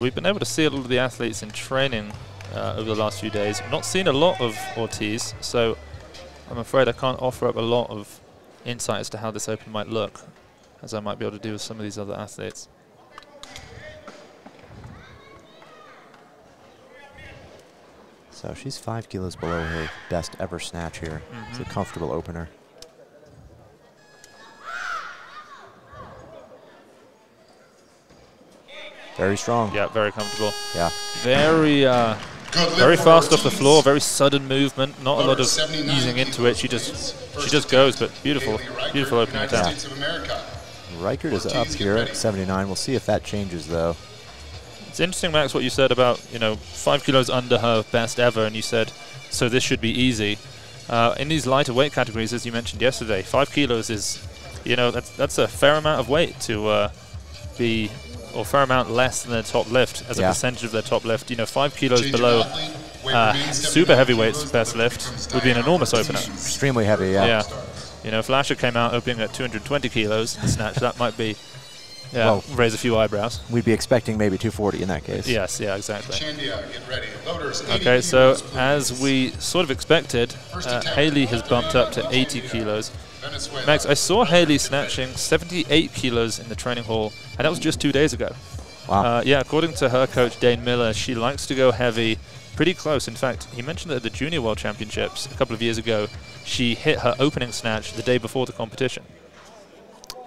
We've been able to see a lot of the athletes in training uh, over the last few days. Not seen a lot of Ortiz, so I'm afraid I can't offer up a lot of insight as to how this Open might look, as I might be able to do with some of these other athletes. So she's five kilos below her best ever snatch here. Mm -hmm. It's a mm-hmm. comfortable opener. Very strong. Yeah, very comfortable. Yeah. Very, uh, very fast off the floor. Very sudden movement. Not a lot of easing into it. She just, she just goes. But beautiful, beautiful opening attack. Reichardt is up here at 79. We'll see if that changes though. It's interesting, Max, what you said about you know five kilos under her best ever, and you said so this should be easy. Uh, in these lighter weight categories, as you mentioned yesterday, five kilos is, you know, that's that's a fair amount of weight to uh, be or fair amount less than their top lift as yeah. a percentage of their top lift. You know, five kilos below uh, super heavyweights best lift would be an enormous opener. Extremely heavy, yeah. Yeah. You know, Lasha came out opening at 220 kilos snatch. that might be, yeah, well, raise a few eyebrows. We'd be expecting maybe 240 in that case. Yes, yeah, exactly. Okay, so as we sort of expected, uh, Hayley has bumped up to 80 kilos. Max, I saw Hayley snatching 78 kilos in the training hall, and that was just two days ago. Wow. Uh, yeah, according to her coach, Dane Miller, she likes to go heavy pretty close. In fact, he mentioned that at the Junior World Championships a couple of years ago, she hit her opening snatch the day before the competition.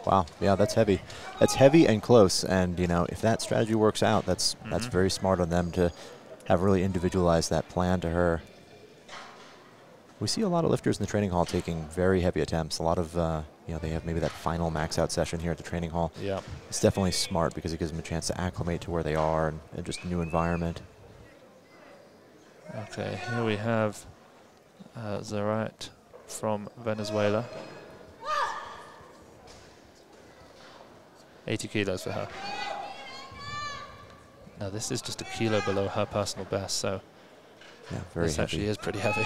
Wow, yeah, that's heavy. That's heavy and close, and you know, if that strategy works out, that's mm -hmm. that's very smart on them to have really individualized that plan to her. We see a lot of lifters in the training hall taking very heavy attempts. A lot of, uh, you know, they have maybe that final max out session here at the training hall. Yeah. It's definitely smart because it gives them a chance to acclimate to where they are and, and just a new environment. Okay, here we have uh, Zarat from Venezuela. 80 kilos for her. Now this is just a kilo below her personal best, so yeah, very this heavy. actually is pretty heavy.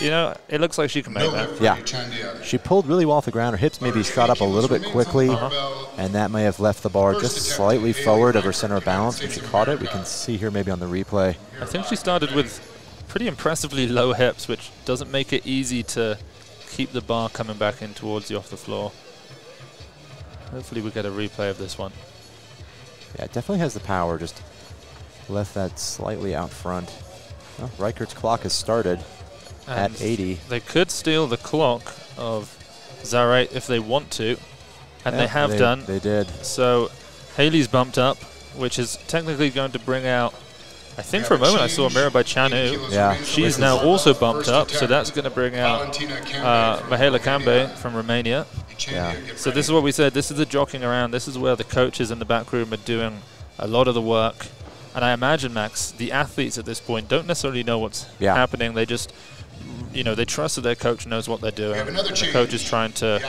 You know, it looks like she can make that. Yeah. She pulled really well off the ground. Her hips maybe shot up a little bit quickly, uh -huh. and that may have left the bar just slightly forward of her center of balance when she caught it. We can see here maybe on the replay. I think she started with pretty impressively low hips, which doesn't make it easy to keep the bar coming back in towards you off the floor. Hopefully we get a replay of this one. Yeah, it definitely has the power, just left that slightly out front. Well, Reichardt's clock has started at 80. They could steal the clock of Zarat if they want to, and yeah, they have they, done. They did. So Hayley's bumped up, which is technically going to bring out. I think for a moment I saw Mirabai Chanu. Yeah. She's now also bumped up, so that's going to bring out uh, Mihaela Cambei from Romania. Yeah. So this is what we said. This is the jockeying around. This is where the coaches in the back room are doing a lot of the work. And I imagine, Max, the athletes at this point don't necessarily know what's yeah. happening. They just you know, they trust that their coach knows what they're doing. The coach is trying to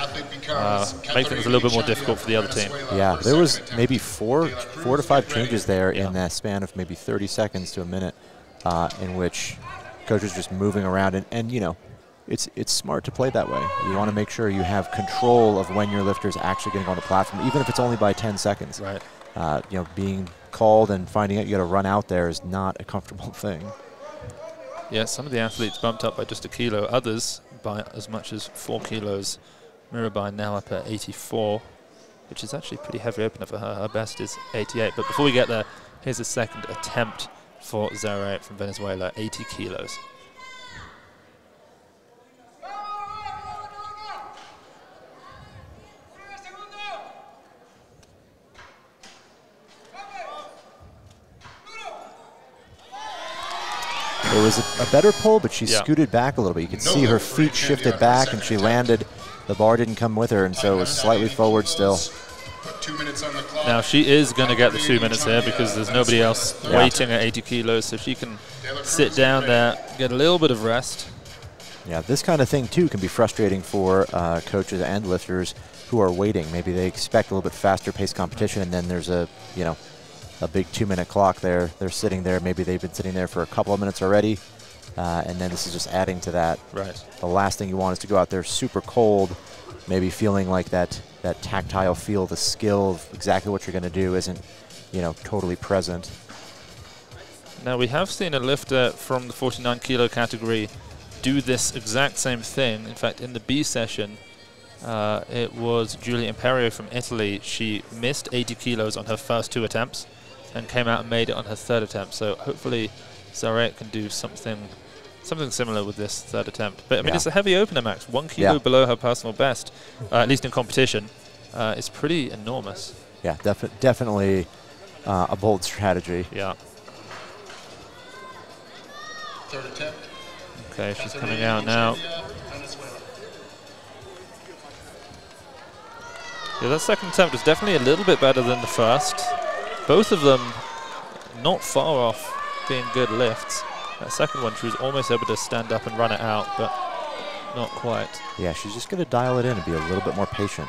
uh, make things a little bit more difficult for the other team. Yeah, there was maybe four, four to five changes there yeah. in that span of maybe 30 seconds to a minute, uh, in which coach was just moving around, and, and you know, it's it's smart to play that way. You want to make sure you have control of when your lifter is actually getting on the platform, even if it's only by 10 seconds. Right. Uh, you know, being called and finding out you got to run out there is not a comfortable thing. Yeah, some of the athletes bumped up by just a kilo, others by as much as four kilos. Mirabai now up at 84, which is actually pretty heavy opener for her. Her best is 88. But before we get there, here's a second attempt for Zarat from Venezuela, 80 kilos. There was a, a better pull, but she yeah. scooted back a little bit. You could no see her feet shifted back, and she landed. The bar didn't come with her, and so it was slightly forward still. Now she is going to get the two minutes here because there's nobody else yeah. waiting at 80 kilos, so she can sit down there, get a little bit of rest. Yeah, this kind of thing too can be frustrating for uh, coaches and lifters who are waiting. Maybe they expect a little bit faster paced competition, and then there's a you know a big two-minute clock there. They're sitting there. Maybe they've been sitting there for a couple of minutes already, uh, and then this is just adding to that. Right. The last thing you want is to go out there super cold, maybe feeling like that that tactile feel, the skill of exactly what you're going to do isn't, you know, totally present. Now we have seen a lifter from the 49 kilo category do this exact same thing. In fact, in the B session, uh, it was Giulia Imperio from Italy. She missed 80 kilos on her first two attempts and came out and made it on her third attempt. So hopefully Zaret can do something something similar with this third attempt. But I mean, Yeah. it's a heavy opener, Max. One kilo Yeah. below her personal best, uh, at least in competition. Uh, it's pretty enormous. Yeah, defi- definitely uh, a bold strategy. Yeah. Third attempt. Okay, she's coming out now. Yeah, that second attempt was definitely a little bit better than the first. Both of them not far off being good lifts. That second one, she was almost able to stand up and run it out, but not quite. Yeah, she's just going to dial it in and be a little bit more patient.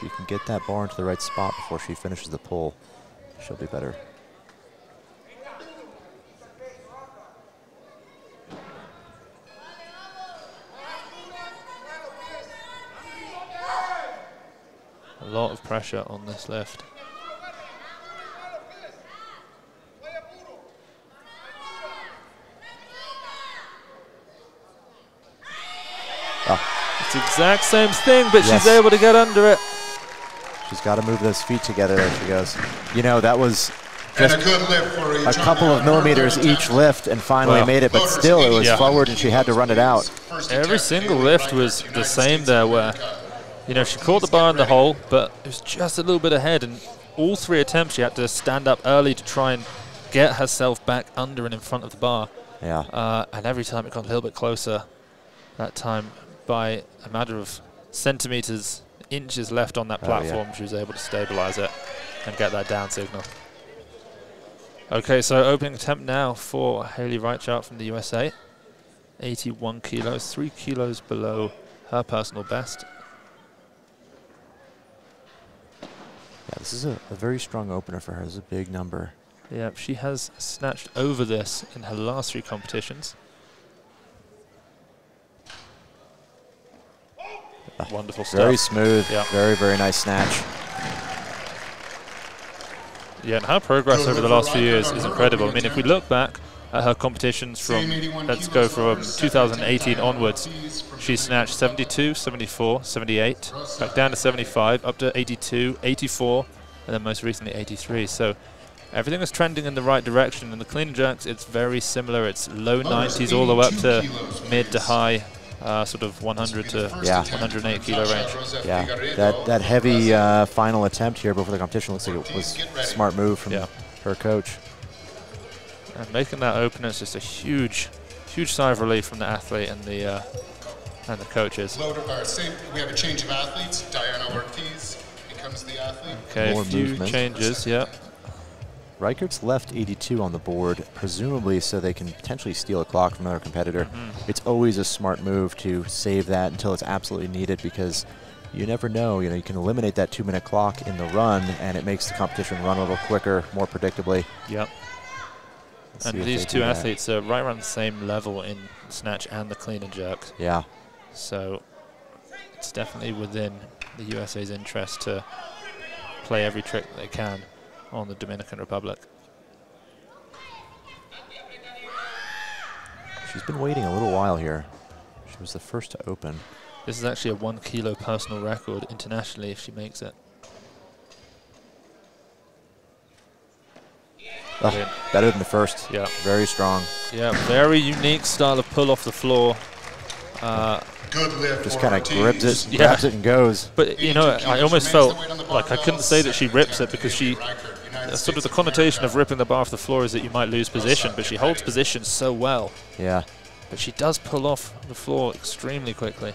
She can get that bar into the right spot before she finishes the pull. She'll be better. A lot of pressure on this lift. Oh, It's the exact same thing, but Yes. she's able to get under it. she's got to move those feet together. There she goes. You know, that was And just a good lift for a couple of millimeters each lift and finally Wow. made it, but still it was Yeah. forward and she had to run it out. Every single lift was the same there where, you know, she caught the bar in the hole, but it was just a little bit ahead. And all three attempts, she had to stand up early to try and get herself back under and in front of the bar. Yeah. Uh, and every time it got a little bit closer, that time by a matter of centimeters, inches left on that Oh, yeah. platform, she was able to stabilize it and get that down signal. Okay, so opening attempt now for Hayley Reichardt from the USA. 81 kilos, 3 kilos below her personal best. Yeah, this is a, a very strong opener for her. This is a big number. Yeah, she has snatched over this in her last three competitions. Ah, Wonderful stuff. Very smooth. Yeah. Very, very nice snatch. Yeah, and her progress over the last few years is incredible. I mean, if we look back at her competitions from, let's go from 2018 onwards, she snatched 72, 74, 78, back down to 75, up to 82, 84, and then most recently 83. So everything is trending in the right direction. And the clean and jerks, it's very similar. It's low 90s all the way up to mid to high, uh, sort of 100 to Yeah. 108 kilo range. Yeah, that that heavy uh, final attempt here before the competition looks like it was smart move from Yeah. her coach. And making that opener is just a huge, huge sigh of relief from the athlete and the uh, and the coaches. Load, same, we have a change of athletes. Diana Ortiz becomes the athlete. Okay, More a few movement. changes. Yeah, Reichardt's left 82 on the board, presumably so they can potentially steal a clock from another competitor. Mm-hmm. It's always a smart move to save that until it's absolutely needed because you never know. You know, you can eliminate that two-minute clock in the run, and it makes the competition run a little quicker, more predictably. yep. Let's And these two do that. athletes are right around the same level in snatch and the clean and jerk. Yeah, So it's definitely within the USA's interest to play every trick they can on the Dominican Republic. she's been waiting a little while here. She was the first to open. This is actually a one kilo personal record internationally if she makes it. Oh, better than the first. Yeah. Very strong. Yeah, very unique style of pull off the floor. Uh, Good Just kind of grips it, Yeah. grabs it, and goes. but you know, I almost felt like I couldn't say that she rips it because she, uh, sort of the connotation of ripping the bar off the floor is that you might lose position, but she holds position so well. Yeah. But she does pull off the floor extremely quickly.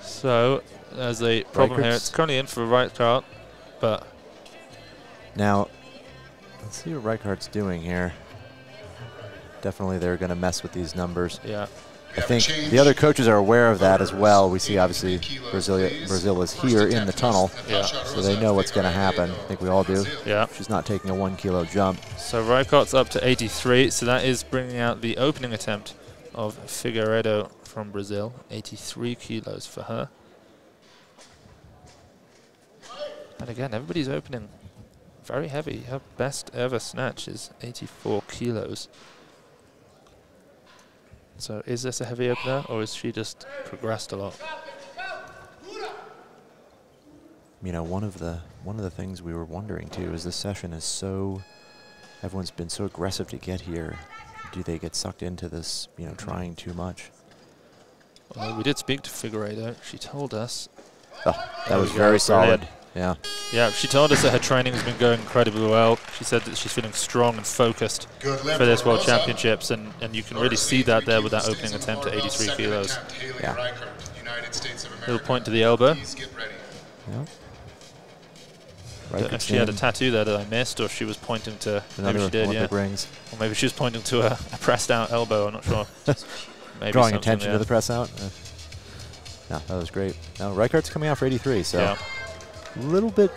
So there's a problem here. It's currently in for a Reichardt, but Now, let's see what Reichardt's doing here. Definitely they're going to mess with these numbers. yeah, I think the other coaches are aware of that as well. We see obviously Brazil, Brazil is here in the tunnel, Yeah. so they know what's going to happen. I think we all do. yeah. She's not taking a one kilo jump. So Reichardt's up to 83, so that is bringing out the opening attempt of Figueiredo from Brazil, 83 kilos for her. And again, everybody's opening very heavy. Her best ever snatch is 84 kilos. So is this a heavy opener, or is she just progressed a lot? You know, one of the one of the things we were wondering too is this session is so everyone's been so aggressive to get here. Do they get sucked into this, you know, trying too much? Well, we did speak to Figueiredo. She told us. Oh, that was very solid. Brilliant. Yeah. Yeah, she told us that her training has been going incredibly well. She said that she's feeling strong and focused Good for this World Rosa. Championships, and, and you can really see that there with that opening attempt at 83 kilos. Yeah. Little point to the elbow. Please get ready. Yeah. Don't Right if she had a tattoo there that I missed, or she was pointing to. another maybe she did, yeah. Rings. Or maybe she was pointing to a, a pressed out elbow. I'm not sure. maybe Drawing attention yeah. to the press out. Uh, no, that was great. Now Reichardt's coming out for 83, so Yeah, a little bit,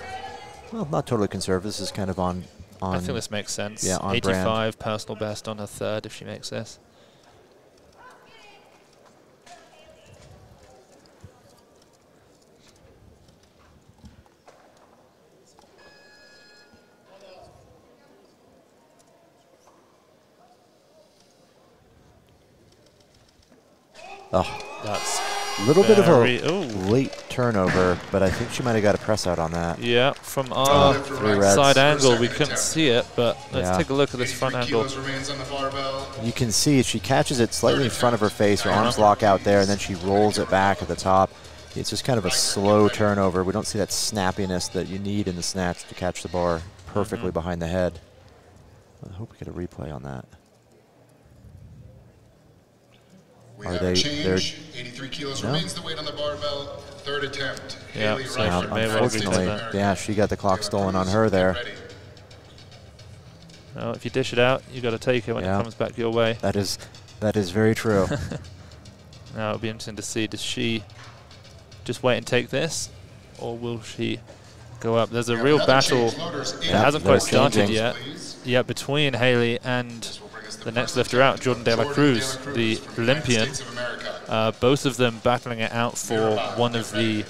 well, not totally conservative. This is kind of on on. I think this makes sense. yeah, on 85 brand. personal best on her third if she makes this. oh, a little bit of a ooh. late turnover, but I think she might have got a press out on that. Yeah, from our lift for three right reds. side angle, we couldn't attempt. see it, but let's Yeah. take a look at this front angle. kilos remains on the barbell. You can see if she catches it slightly in front of her face, her arms lock out there, and then she rolls it back at the top. It's just kind of a slow turnover. We don't see that snappiness that you need in the snatch to catch the bar perfectly Mhm. behind the head. I hope we get a replay on that. We Are they- a they're- change. 83 kilos No. remains the weight on the barbell. Third attempt. Yeah, Hayley so Reichardt, she may well United States of Unfortunately, yeah, she got the clock Taylor stolen on her there. Well, if you dish it out, you got to take it when Yeah. it comes back your way. That is, that is very true. Now it'll be interesting to see does she just wait and take this, or will she go up? There's a We have real battle. change. Loaders. It hasn't quite started changing. yet. Yeah, between Hayley and This will bring us to the next lifter out. Jourdan De La Jourdan Cruz, De La the Cruz from Olympian. Of Uh, both of them battling it out for one of the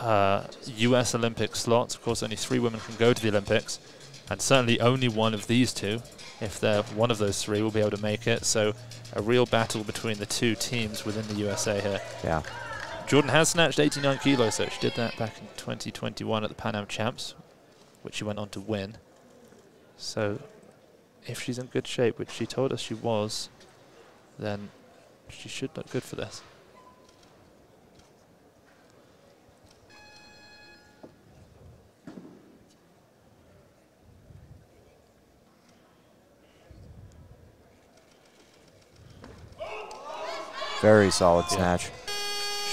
uh, U.S. Olympic slots. Of course, only three women can go to the Olympics, and certainly only one of these two, if they're one of those three, will be able to make it. So, a real battle between the two teams within the USA here. yeah. Jourdan has snatched 89 kilos, so she did that back in 2021 at the Pan Am Champs, which she went on to win. So, if she's in good shape, which she told us she was, then she should look good for this. Very solid Yeah. snatch.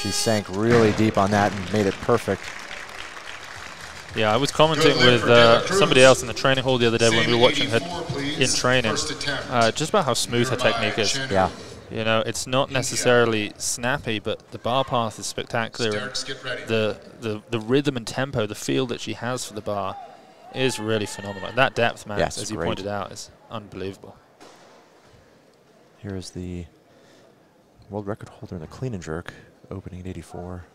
She sank really deep on that and made it perfect. Yeah, I was commenting with for De La uh, somebody else in the training hall the other day when we were watching her please. in training, uh, just about how smooth her technique is. Shannon. Yeah. You know, it's not necessarily snappy, but the bar path is spectacular. and get ready. the, the, the rhythm and tempo, the feel that she has for the bar is really phenomenal. That depth, man, Yes, as you great. pointed out, is unbelievable. Here is the world record holder in the clean and jerk, opening at 84.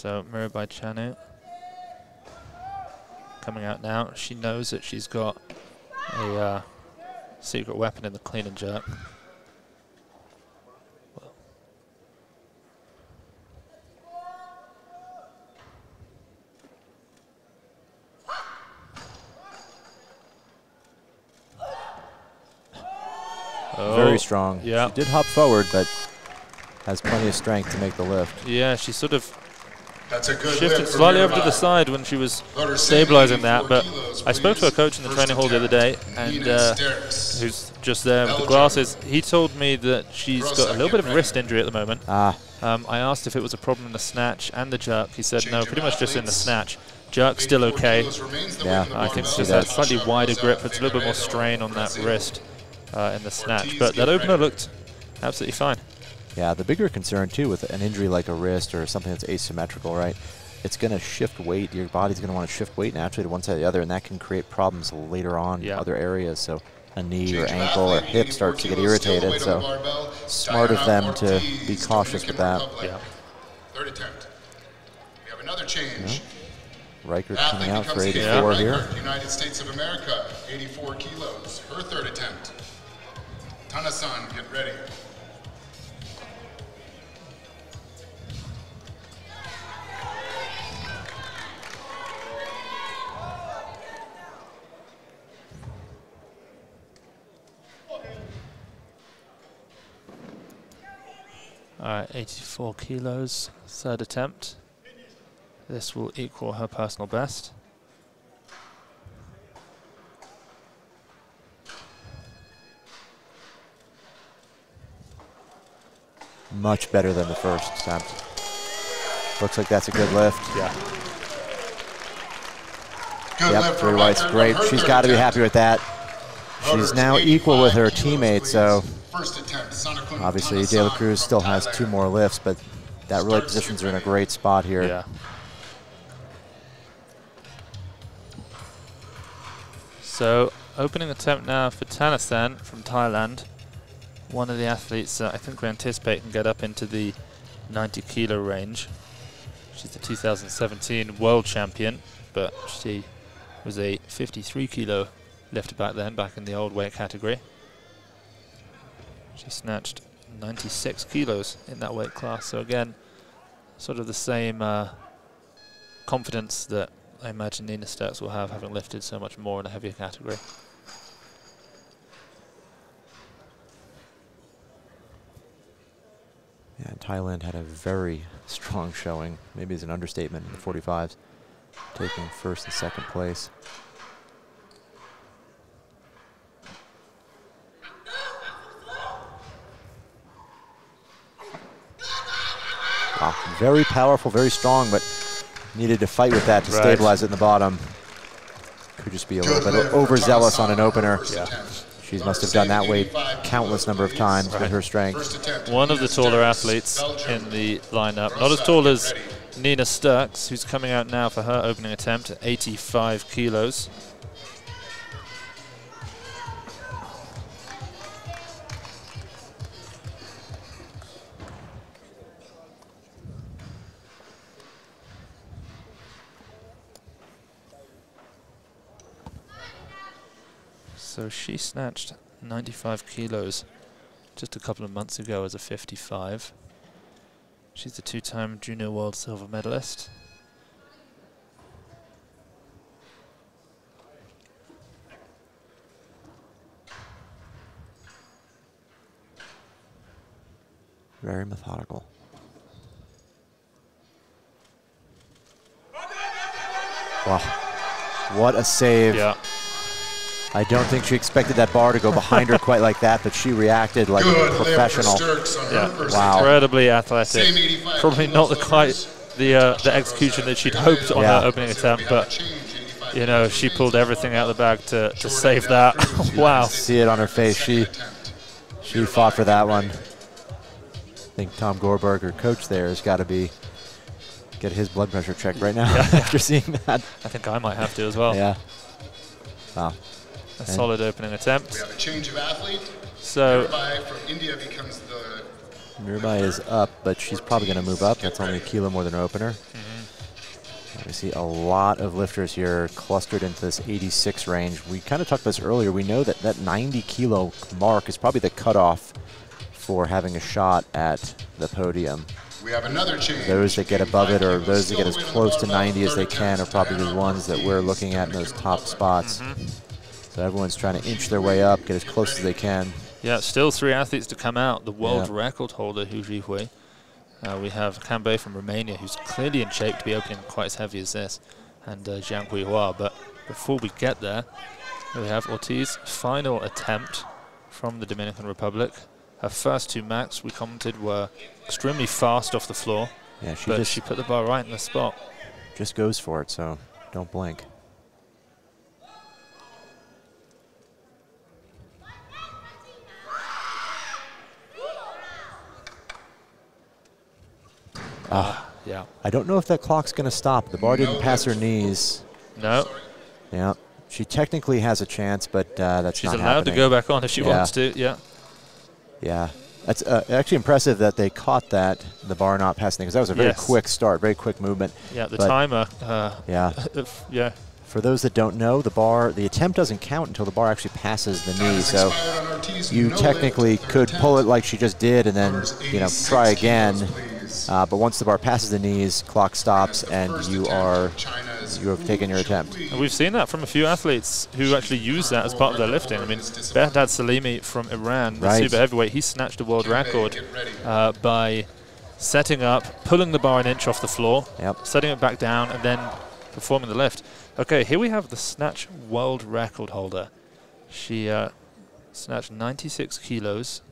So Mirabai Chanu coming out now. She knows that she's got a uh, secret weapon in the clean and jerk. Oh, Very strong. yeah. She did hop forward, but has plenty of strength to make the lift. Yeah, she sort of That's a good shifted slightly over to the side when she was stabilizing that. But kilos, I spoke to a coach in the training hall the other day, and Nina uh, who's just there with the glasses. He told me that she's Rosa, got a little bit of ready. wrist injury at the moment. Ah, Um, I asked if it was a problem in the snatch and the jerk. He said no, pretty of much just in the snatch. snat's Jerk still okay. kilos remains the Yeah, weight on the I think it's just that. a slightly wider grip. It's a little bit more strain on that wrist uh, in the snatch. But that opener looked absolutely fine. Yeah. The bigger concern too with an injury like a wrist or something that's asymmetrical, right? it's going to shift weight. Your body's going to want to shift weight naturally to one side or the other, and that can create problems later on Yeah. in other areas. So a knee or Change of ankle or hip starts to get kilos, still the irritated. weight on the So barbell. smart of them to be cautious with that. Republic. Yeah. Third attempt. We have another change. Riker coming out for becomes 84 Ava here. Reichardt, United States of America, 84 kilos. Her third attempt. Tanasan, get ready. All right, 84 kilos, third attempt. This will equal her personal best. Much better than the first attempt. Looks like that's a good lift. Yeah. Good Yep, three from whites, great. She's got to be happy with that. She's now equal with her 85 kilos, teammates, so please. First attempt, Sanakun obviously Tanasan De La Cruz from still has two more lifts, but that really positions her in a great spot here. Yeah. So, opening attempt now for Tanasan from Thailand. One of the athletes uh, I think we anticipate can get up into the 90 kilo range. She's the 2017 world champion, but she was a 53 kilo lifter back then, back in the old weight category. She snatched 96 kilos in that weight class. So again, sort of the same uh, confidence that I imagine Nina Sterckx will have, having lifted so much more in a heavier category. Yeah, Thailand had a very strong showing. Maybe it's an understatement in the 45s, taking first and second place. Wow, very powerful, very strong, but needed to fight with that to Right. stabilize it in the bottom. Could just be a little bit overzealous on an opener. first Yeah. She must have done that say weight countless number of please. times with her strength. One of the taller athletes in the lineup. Not as tall as Nina Sterckx, who's coming out now for her opening attempt at 85 kilos. So she snatched 95 kilos just a couple of months ago as a 55. She's a two-time junior world silver medalist. Very methodical. Wow. What a save. Yeah, I don't think she expected that bar to go behind her quite like that, but she reacted like Good a professional. Sterckx on her yeah, Wow. incredibly athletic. Probably not the quite the uh, the execution that she'd hoped on Yeah. her opening attempt, We have a but you know she pulled everything out of the bag to, to save that. wow. See it on her face. She she fought for that one. I think Tom Goegebuer, her coach there, has got to be get his blood pressure checked right now after seeing that. I think I might have to as well. Yeah. Wow. A solid opening attempt. We have a change of athlete. So Mirabai from India becomes the Mirabai is up, but she's probably going to move up. That's only a kilo more than her opener. Mm-hmm. We see a lot of lifters here clustered into this 86 range. We kind of talked about this earlier. We know that that 90 kilo mark is probably the cutoff for having a shot at the podium. We have another change. Those that get above it or those that get as close to the weight on the 90 as they can are probably the ones that we're looking at in those top spots. Mm-hmm. So everyone's trying to inch their way up, get as close as they can. yeah, still three athletes to come out. The world Yeah. record holder Hou Zhihui. Uh, we have Cambei from Romania, who's clearly in shape to be opening quite as heavy as this, and uh, Jiang Huihua. But before we get there, we have Ortiz' final attempt from the Dominican Republic. Her first two max, we commented, were extremely fast off the floor, Yeah, she but just she put the bar right in the spot. just goes for it, so don't blink. Yeah. I don't know if that clock's going to stop. The bar didn't No pass her knees. No, Yeah. She technically has a chance, but uh, that's she's not allowed happening. to go back on if she Yeah. wants to. Yeah. Yeah. That's uh, actually impressive that they caught that, the bar not passing, because that was a very Yes. quick start, very quick movement. Yeah, the But- timer. Uh, Yeah. yeah. For those that don't know, the bar, the attempt doesn't count until the bar actually passes the knee. So expired on Ortiz. you No technically lift, third could pull it like she just did and then, you know, try again. kilos, please. Uh, but once the bar passes the knees, clock stops and you are China's you have taken your attempt. And we've seen that from a few athletes who actually use that as part of their lifting. I mean, Behdad Salimi from Iran, the Right. super heavyweight, he snatched a world record uh, by setting up, pulling the bar an inch off the floor, Yep. setting it back down, and then performing the lift. Okay, here we have the snatch world record holder. She uh, snatched 96 kilos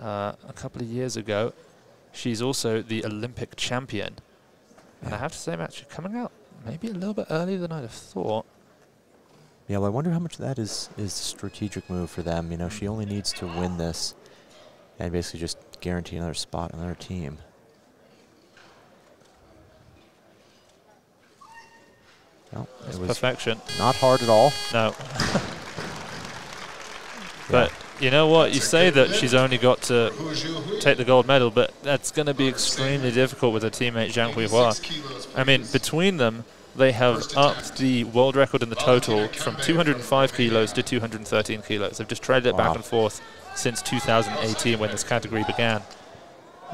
uh, a couple of years ago. She's also the Olympic champion. And I have to say, actually coming out maybe a little bit earlier than I'd have thought. Yeah, well, I wonder how much of that is is a strategic move for them. You know, she only needs to win this and basically just guarantee another spot on their team. Well, it was perfection. not hard at all. No. but you know what? You say that she's only got to take the gold medal, but that's going to be extremely difficult with her teammate Jiang Huihua. 86 I mean, between them, they have upped the world record in the total from 205 kilos to 213 kilos. They've just traded it Wow. back and forth since 2018 when this category began.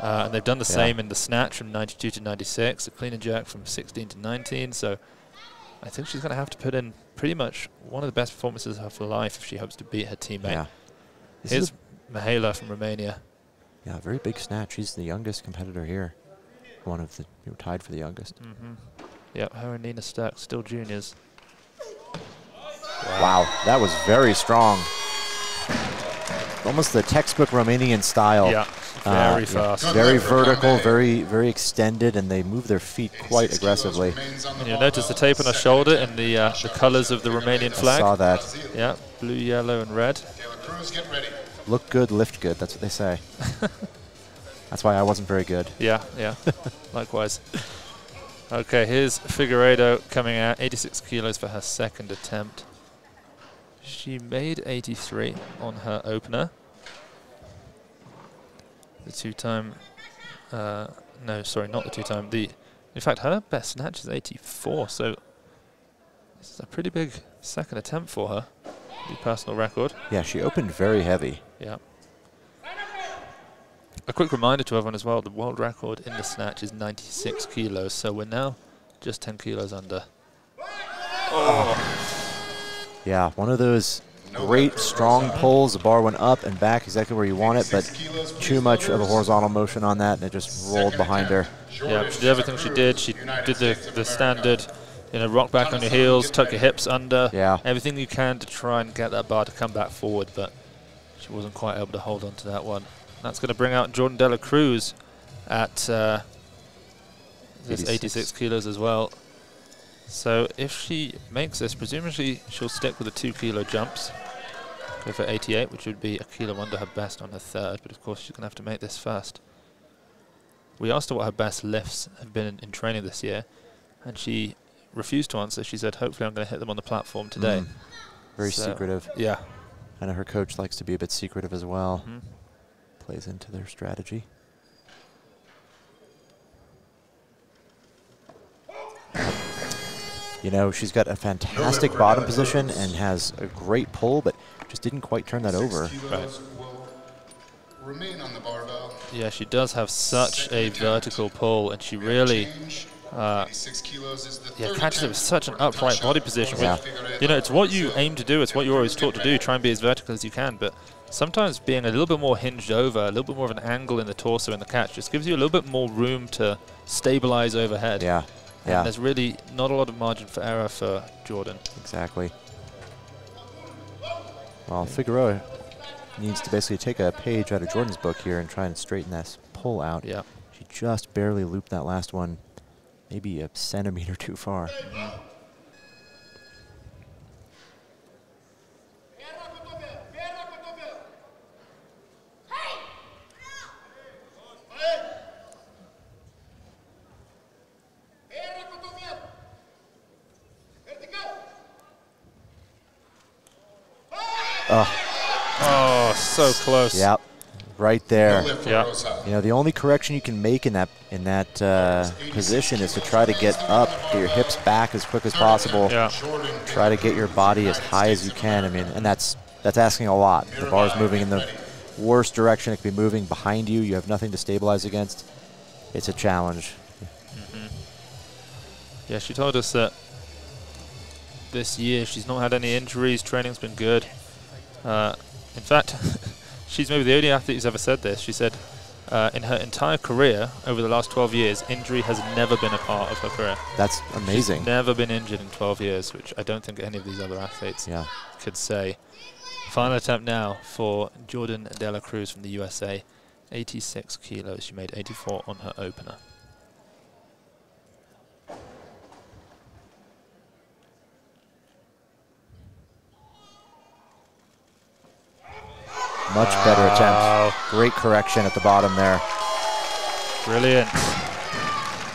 Uh, and they've done the Yeah. same in the snatch from 92 to 96, the clean and jerk from 16 to 19. So I think she's going to have to put in pretty much one of the best performances of her life if she hopes to beat her teammate. Yeah. This Here's Mihaela from Romania. yeah, very big snatch. She's the youngest competitor here. One of the you know, tied for the youngest. hmm Yep, her and Nina Sterckx, still juniors. Wow, that was very strong. Almost the textbook Romanian style. Yeah, Uh, very yeah, fast. Good Very vertical, very very extended, and they move their feet quite aggressively. remains on the And you'll notice the tape on her shoulder in the uh, the colours of the Romanian I flag. saw that. Yeah, blue, yellow, and red. Taylor Cruz, get ready. Look good, lift good. That's what they say. That's why I wasn't very good. Yeah, yeah. Likewise. Okay, here's Figueiredo coming out, 86 kilos for her second attempt. She made 83 on her opener. The two-time, uh, no, sorry, not the two-time. The, in fact, her best snatch is 84. So this is a pretty big second attempt for her. The personal record. Yeah, she opened very heavy. Yeah. A quick reminder to everyone as well, the world record in the snatch is 96 kilos, so we're now just 10 kilos under. Yeah, one of those great strong pulls. The bar went up and back exactly where you want it, but too much of a horizontal motion on that, and it just rolled behind her. Yeah, she did everything she did. She did the, the standard, you know, rock back on your heels, tuck your hips under, Yeah. everything you can to try and get that bar to come back forward, but she wasn't quite able to hold on to that one. That's going to bring out Jourdan Dela Cruz at uh, this 86. 86 kilos as well. So if she makes this, presumably she'll stick with the two kilo jumps. Go for 88, which would be a kilo under her best on her third, but of course she's going to have to make this first. We asked her what her best lifts have been in, in training this year, and she refused to answer. She said, hopefully I'm going to hit them on the platform today. Mm. Very So- secretive. Yeah. I know her coach likes to be a bit secretive as well. Mhm. Plays into their strategy. You know, she's got a fantastic bottom position and has a great pull, but just didn't quite turn that over. Six kilos will remain on the barbell. Yeah, she does have such a vertical pull, and she really uh, 86 kilos is the yeah, catches it with such an upright body position. Yeah. You know, it's what you aim to do. It's what you're always taught to do. Try and be as vertical as you can. But sometimes being a little bit more hinged over, a little bit more of an angle in the torso in the catch, just gives you a little bit more room to stabilize overhead. Yeah, And yeah, there's really not a lot of margin for error for Jourdan. exactly. Well, Figueiredo needs to basically take a page out of Jourdan's book here and try and straighten this pull out. Yeah. She just barely looped that last one, maybe a centimeter too far. Oh, Oh, so close. yep, right there. lift for Yeah. You know, the only correction you can make in that in that uh, position is to try to get up, get your hips back as quick as possible. Yeah. Try to get your body as high as you can. I mean, and that's that's asking a lot. The bar's moving in the worst direction. It could be moving behind you. You have nothing to stabilize against. It's a challenge. Yeah, she told us that this year she's not had any injuries. Training's been good. Uh, in fact, she's maybe the only athlete who's ever said this. She said uh, in her entire career, over the last 12 years, injury has never been a part of her career. That's She's amazing. never been injured in 12 years, which I don't think any of these other athletes Yeah. could say. Final attempt now for Jourdan Dela Cruz from the USA. 86 kilos. She made 84 on her opener. Much better attempt. Great correction at the bottom there. Brilliant.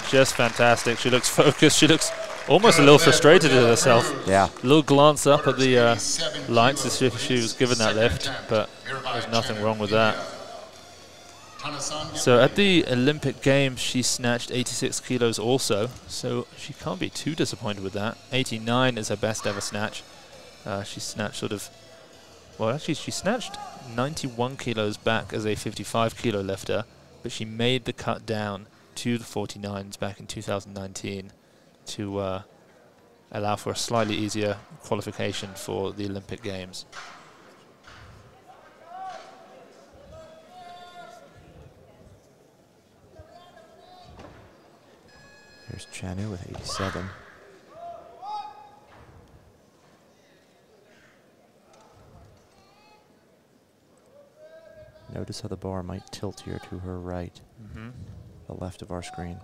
Just fantastic. She looks focused. She looks almost a little frustrated at herself. Yeah. A little glance up at the uh, lights as if she was given that lift, but there's nothing wrong with that. So at the Olympic Games, she snatched 86 kilos also, so she can't be too disappointed with that. 89 is her best ever snatch. Uh, she snatched sort of, well, actually, she snatched 91 kilos back as a 55 kilo lifter, but she made the cut down to the 49s back in 2019 to uh, allow for a slightly easier qualification for the Olympic Games. Here's Chanu with 87. Notice how the bar might tilt here to her right, Mm-hmm. the left of our screen.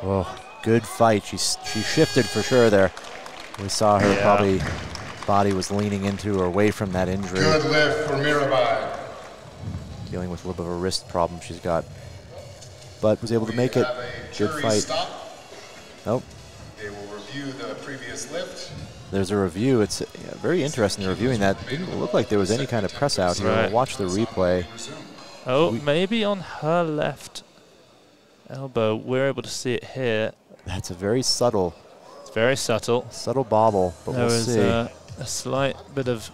Whoa, good fight. She she shifted for sure there. We saw her Yeah. probably body was leaning into or away from that injury Good lift for Mirabai. dealing with a little bit of a wrist problem she's got. But was able to make it. Good fight. Stop. Nope. They will review the previous lift. There's a review. It's uh, yeah, very interesting reviewing that. Didn't look like there was any kind of press out here. Right. We'll watch the replay. Oh, We- maybe on her left elbow. We're able to see it here. That's a very subtle, It's very subtle. subtle bobble, but There we'll was see. uh, a slight bit of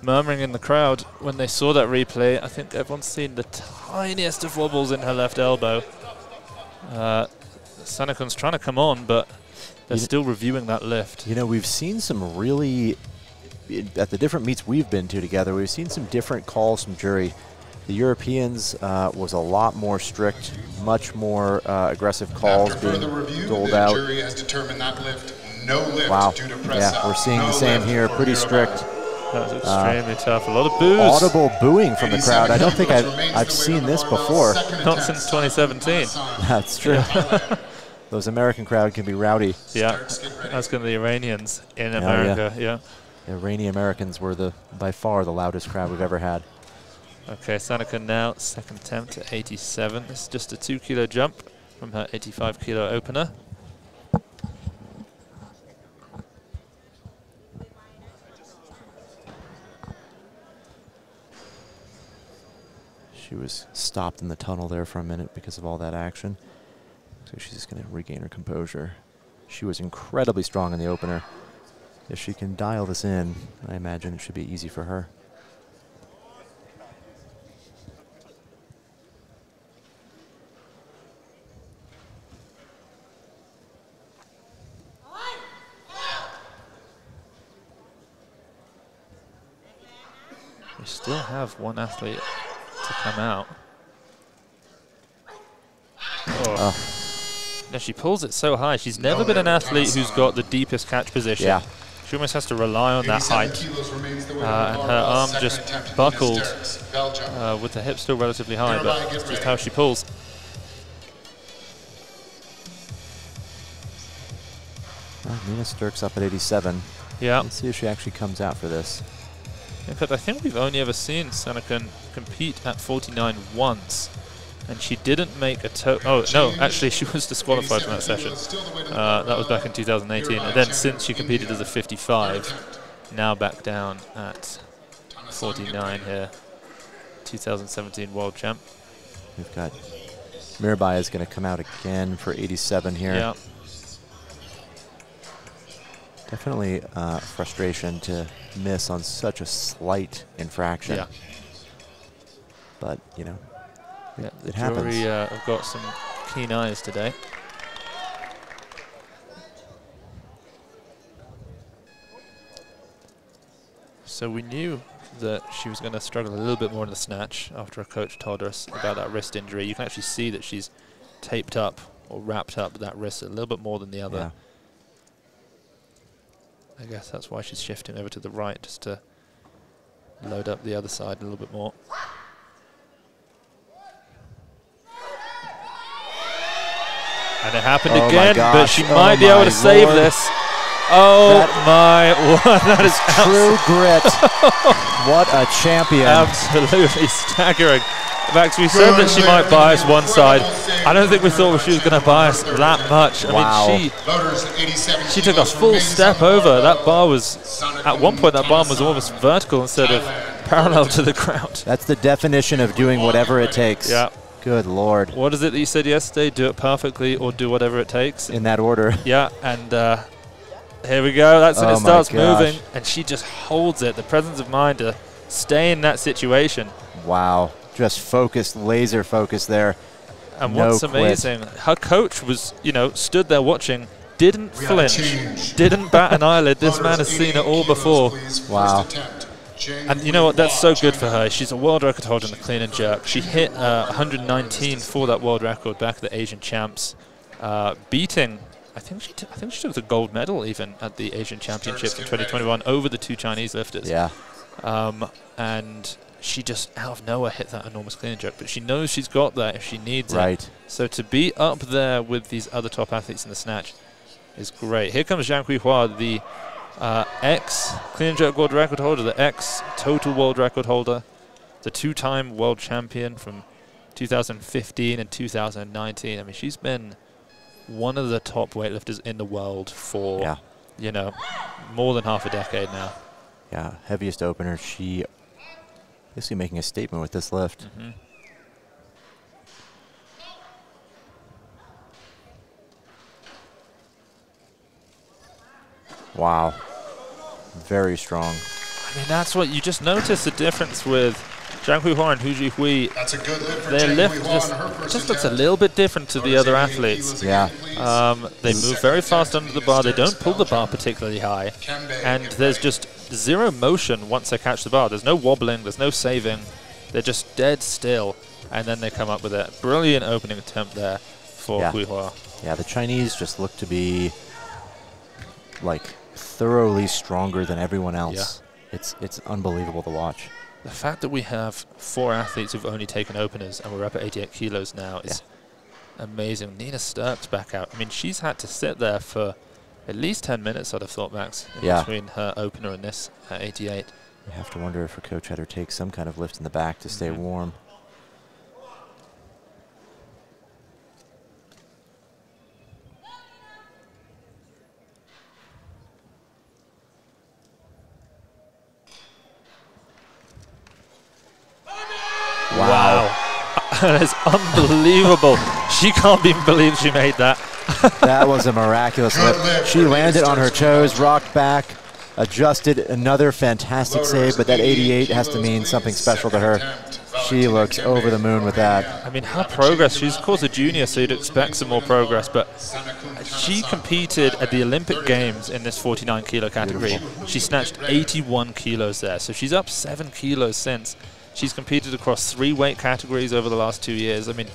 murmuring in the crowd when they saw that replay. I think everyone's seen the tiniest of wobbles in her left elbow. Uh, Sanakun's trying to come on, but they're You kn- still reviewing that lift. You know, we've seen some really, at the different meets we've been to together, we've seen some different calls from jury. The Europeans uh, was a lot more strict, much more uh, aggressive calls After being review, doled the out. jury has determined that lift no lift Wow. due to press Yeah, out. we're seeing No the same here. Pretty Mirabai. strict. That was extremely tough. A lot of boos. Audible booing from the crowd. I don't think I've, I've seen this before. Not since 2017. That's true. Those American crowd can be rowdy. Yeah, Starts, get ready. that's going to be the Iranians in yeah. America. yeah. The Iranian Americans were the by far the loudest crowd we've ever had. Okay, Sanika now, second attempt at 87. This is just a two kilo jump from her 85 kilo opener. She was stopped in the tunnel there for a minute because of all that action. So she's just going to regain her composure. She was incredibly strong in the opener. If she can dial this in, I imagine it should be easy for her. We still have one athlete to come out. Oh. No, she pulls it so high. She's never been an athlete who's got the deepest catch position. Yeah. She almost has to rely on that height. kilos remains the weight Uh, and her barbell. arm just attempt, buckled. Uh, with the hip still relatively high, but that's just how she pulls. Well, Nina Sturks up at 87. Yeah. Let's see if she actually comes out for this. In fact, I think we've only ever seen Sanakan compete at 49 once. And she didn't make a to. Oh no, actually she was disqualified from that session. Uh, that was back in 2018, and then since she competed as a 55, now back down at 49 here. 2017 world champ. We've got Mirabai is going to come out again for 87 here. Yeah. Definitely uh, frustration to miss on such a slight infraction. Yeah. But, you know, it, yeah the it happens. jury uh, have got some keen eyes today. So we knew that she was going to struggle a little bit more in the snatch after her coach told us about that wrist injury. You can actually see that she's taped up or wrapped up that wrist a little bit more than the other. Yeah. I guess that's why she's shifting over to the right just to load up the other side a little bit more. And it happened Oh again, but she Oh might be able my to save this. Oh That- my word, that is True grit. what a champion. absolutely staggering. Max, we said that she might bias one side. I don't think we thought she was going to bias that much. I Wow. mean, she Voters at 87 she took a full step over. That bar was, at one point, that bar was almost vertical instead of parallel to the ground. That's the definition of doing whatever it takes. Yeah. Good lord. What is it that you said yesterday? Do it perfectly or do whatever it takes. In that order. Yeah, and uh, here we go. That's when Oh it my starts gosh. moving, and she just holds it. The presence of mind to stay in that situation. Wow. Just focused, laser focused there. And No what's quit. amazing, her coach was, you know, stood there watching, didn't We flinch, didn't bat an eyelid. This man has seen it all kilos, before. please. First Wow. And you know what? That's so good for her. She's a world record holder in the clean and jerk. She hit uh, 119 for that world record back at the Asian Champs, uh, beating. I think she. T- I think she took the gold medal even at the Asian Championships in 2021 over the two Chinese lifters. Yeah. Um, and she just out of nowhere hit that enormous clean and jerk. But she knows she's got that if she needs it. Right. So to be up there with these other top athletes in the snatch is great. Here comes Jiang Huihua, the uh, ex clean and jerk world record holder, the ex total world record holder, the two-time world champion from 2015 and 2019. I mean, she's been one of the top weightlifters in the world for Yeah. you know more than half a decade now. Yeah. Heaviest opener. She basically making a statement with this lift. Mhm. Wow. Very strong. I mean, that's what you just notice the difference with Jiang Huihua and Hou Zhihui. That's a good lift for Their Jing lift Hui just, on her first just looks a little bit different to the other athletes. Yeah. Um, they move very fast under the bar. They don't pull the bar particularly high. And there's ready. just zero motion once they catch the bar. There's no wobbling. There's no saving. They're just dead still. And then they come up with a brilliant opening attempt there for Yeah. Hui Hua. Yeah, the Chinese just look to be like thoroughly stronger than everyone else. It's it's unbelievable to watch. The fact that we have four athletes who've only taken openers and we're up at 88 kilos now is amazing. Nina Sterckx back out. I mean, she's had to sit there for at least 10 minutes, I'd have thought, Max, Yeah. between her opener and this at 88. You have to wonder if her coach had her take some kind of lift in the back to stay Mhm. warm. Wow. that is unbelievable. she can't even believe she made that. that was a miraculous lift. lift She landed on her toes, rocked back, adjusted another fantastic Voters save, but that 88 88 has to mean something special to her. She looks over the moon with that. I mean, her progress, she's of course a junior, so you'd expect some more progress, but she competed at the Olympic Games in this 49 kilo category. She snatched 81 kilos there, so she's up seven kilos since. She's competed across three weight categories over the last two years. I mean,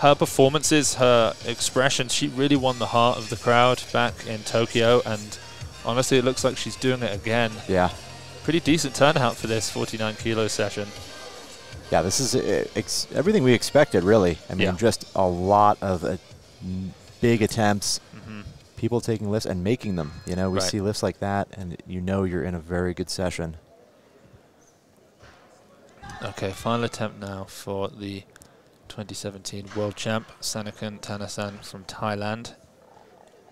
her performances, her expressions, she really won the heart of the crowd back in Tokyo, and honestly, it looks like she's doing it again. Yeah. Pretty decent turnout for this 49 kilo session. Yeah, this is uh, everything we expected, really. I mean, Yeah. just a lot of uh, big attempts, hmm people taking lifts and making them. You know, we Right. see lifts like that, and you know you're in a very good session. Okay, final attempt now for the 2017 world champ, Sanikun Tanasan from Thailand.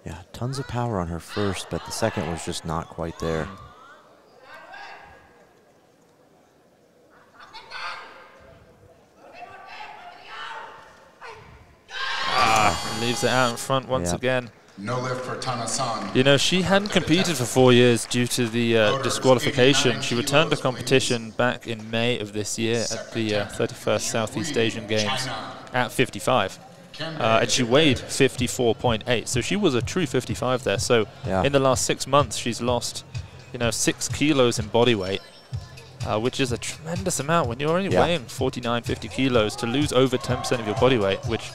Yeah, tons of power on her first, but the second was just not quite there. Mm. Ah, leaves it out in front once Yeah. again. No lift for Tanasan. You know, she hadn't competed for four years due to the uh, disqualification. She returned to competition back in May of this year at the uh, 31st Southeast Asian Games at 55. Uh, and she weighed 54.8, so she was a true 55 there. So Yeah. in the last six months, she's lost, you know, six kilos in body weight, uh, which is a tremendous amount when you're only Yeah. weighing 49, 50 kilos to lose over 10% of your body weight, which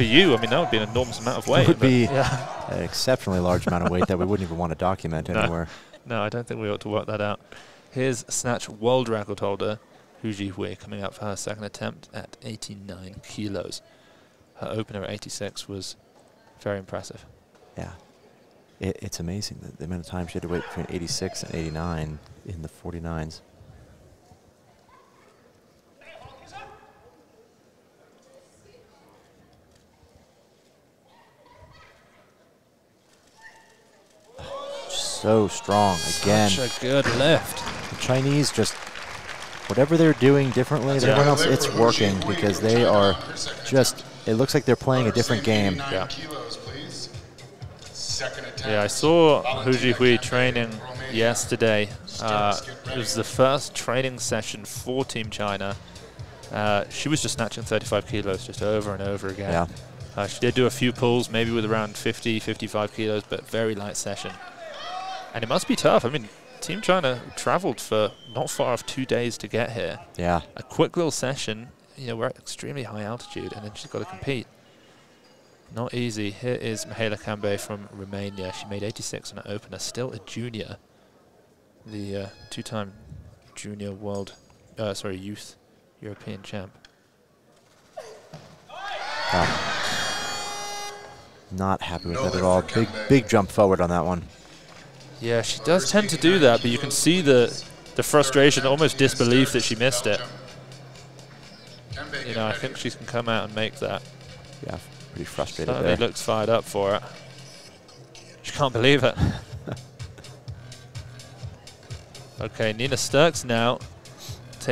for you, I mean, that would be an enormous amount of weight. It would be- yeah. An exceptionally large amount of weight that we wouldn't even want to document No. anywhere. No, I don't think we ought to work that out. Here's snatch world record holder Hou Zhihui coming out for her second attempt at 89 kilos. Her opener at 86 was very impressive. Yeah. It, it's amazing the, the amount of time she had to wait between 86 and 89 in the 49s. So strong again. Such a good lift. The Chinese just whatever they're doing differently than Yeah. everyone else, it's working because they are just. It looks like they're playing a different game. Yeah. Second attempt. Yeah, I saw Hou Zhihui training yesterday. Uh, it was the first training session for Team China. Uh, she was just snatching 35 kilos just over and over again. Yeah. Uh, she did do a few pulls, maybe with around 50, 55 kilos, but very light session. And it must be tough. I mean, Team China traveled for not far off two days to get here. Yeah. A quick little session, you know, we're at extremely high altitude, and then she's got to compete. Not easy. Here is Mihaela Cambei from Romania. She made 86 on her opener, still a junior. The uh, two-time junior world, uh, sorry, youth European champ. Not happy with No that at all. Big, big jump forward on that one. Yeah, she does tend to do that, but you can see the the frustration, almost disbelief that she missed it. You know, I think she can come out and make that. Yeah, pretty frustrated Certainly there. looks fired up for it. She can't believe it. okay, Nina Sterckx now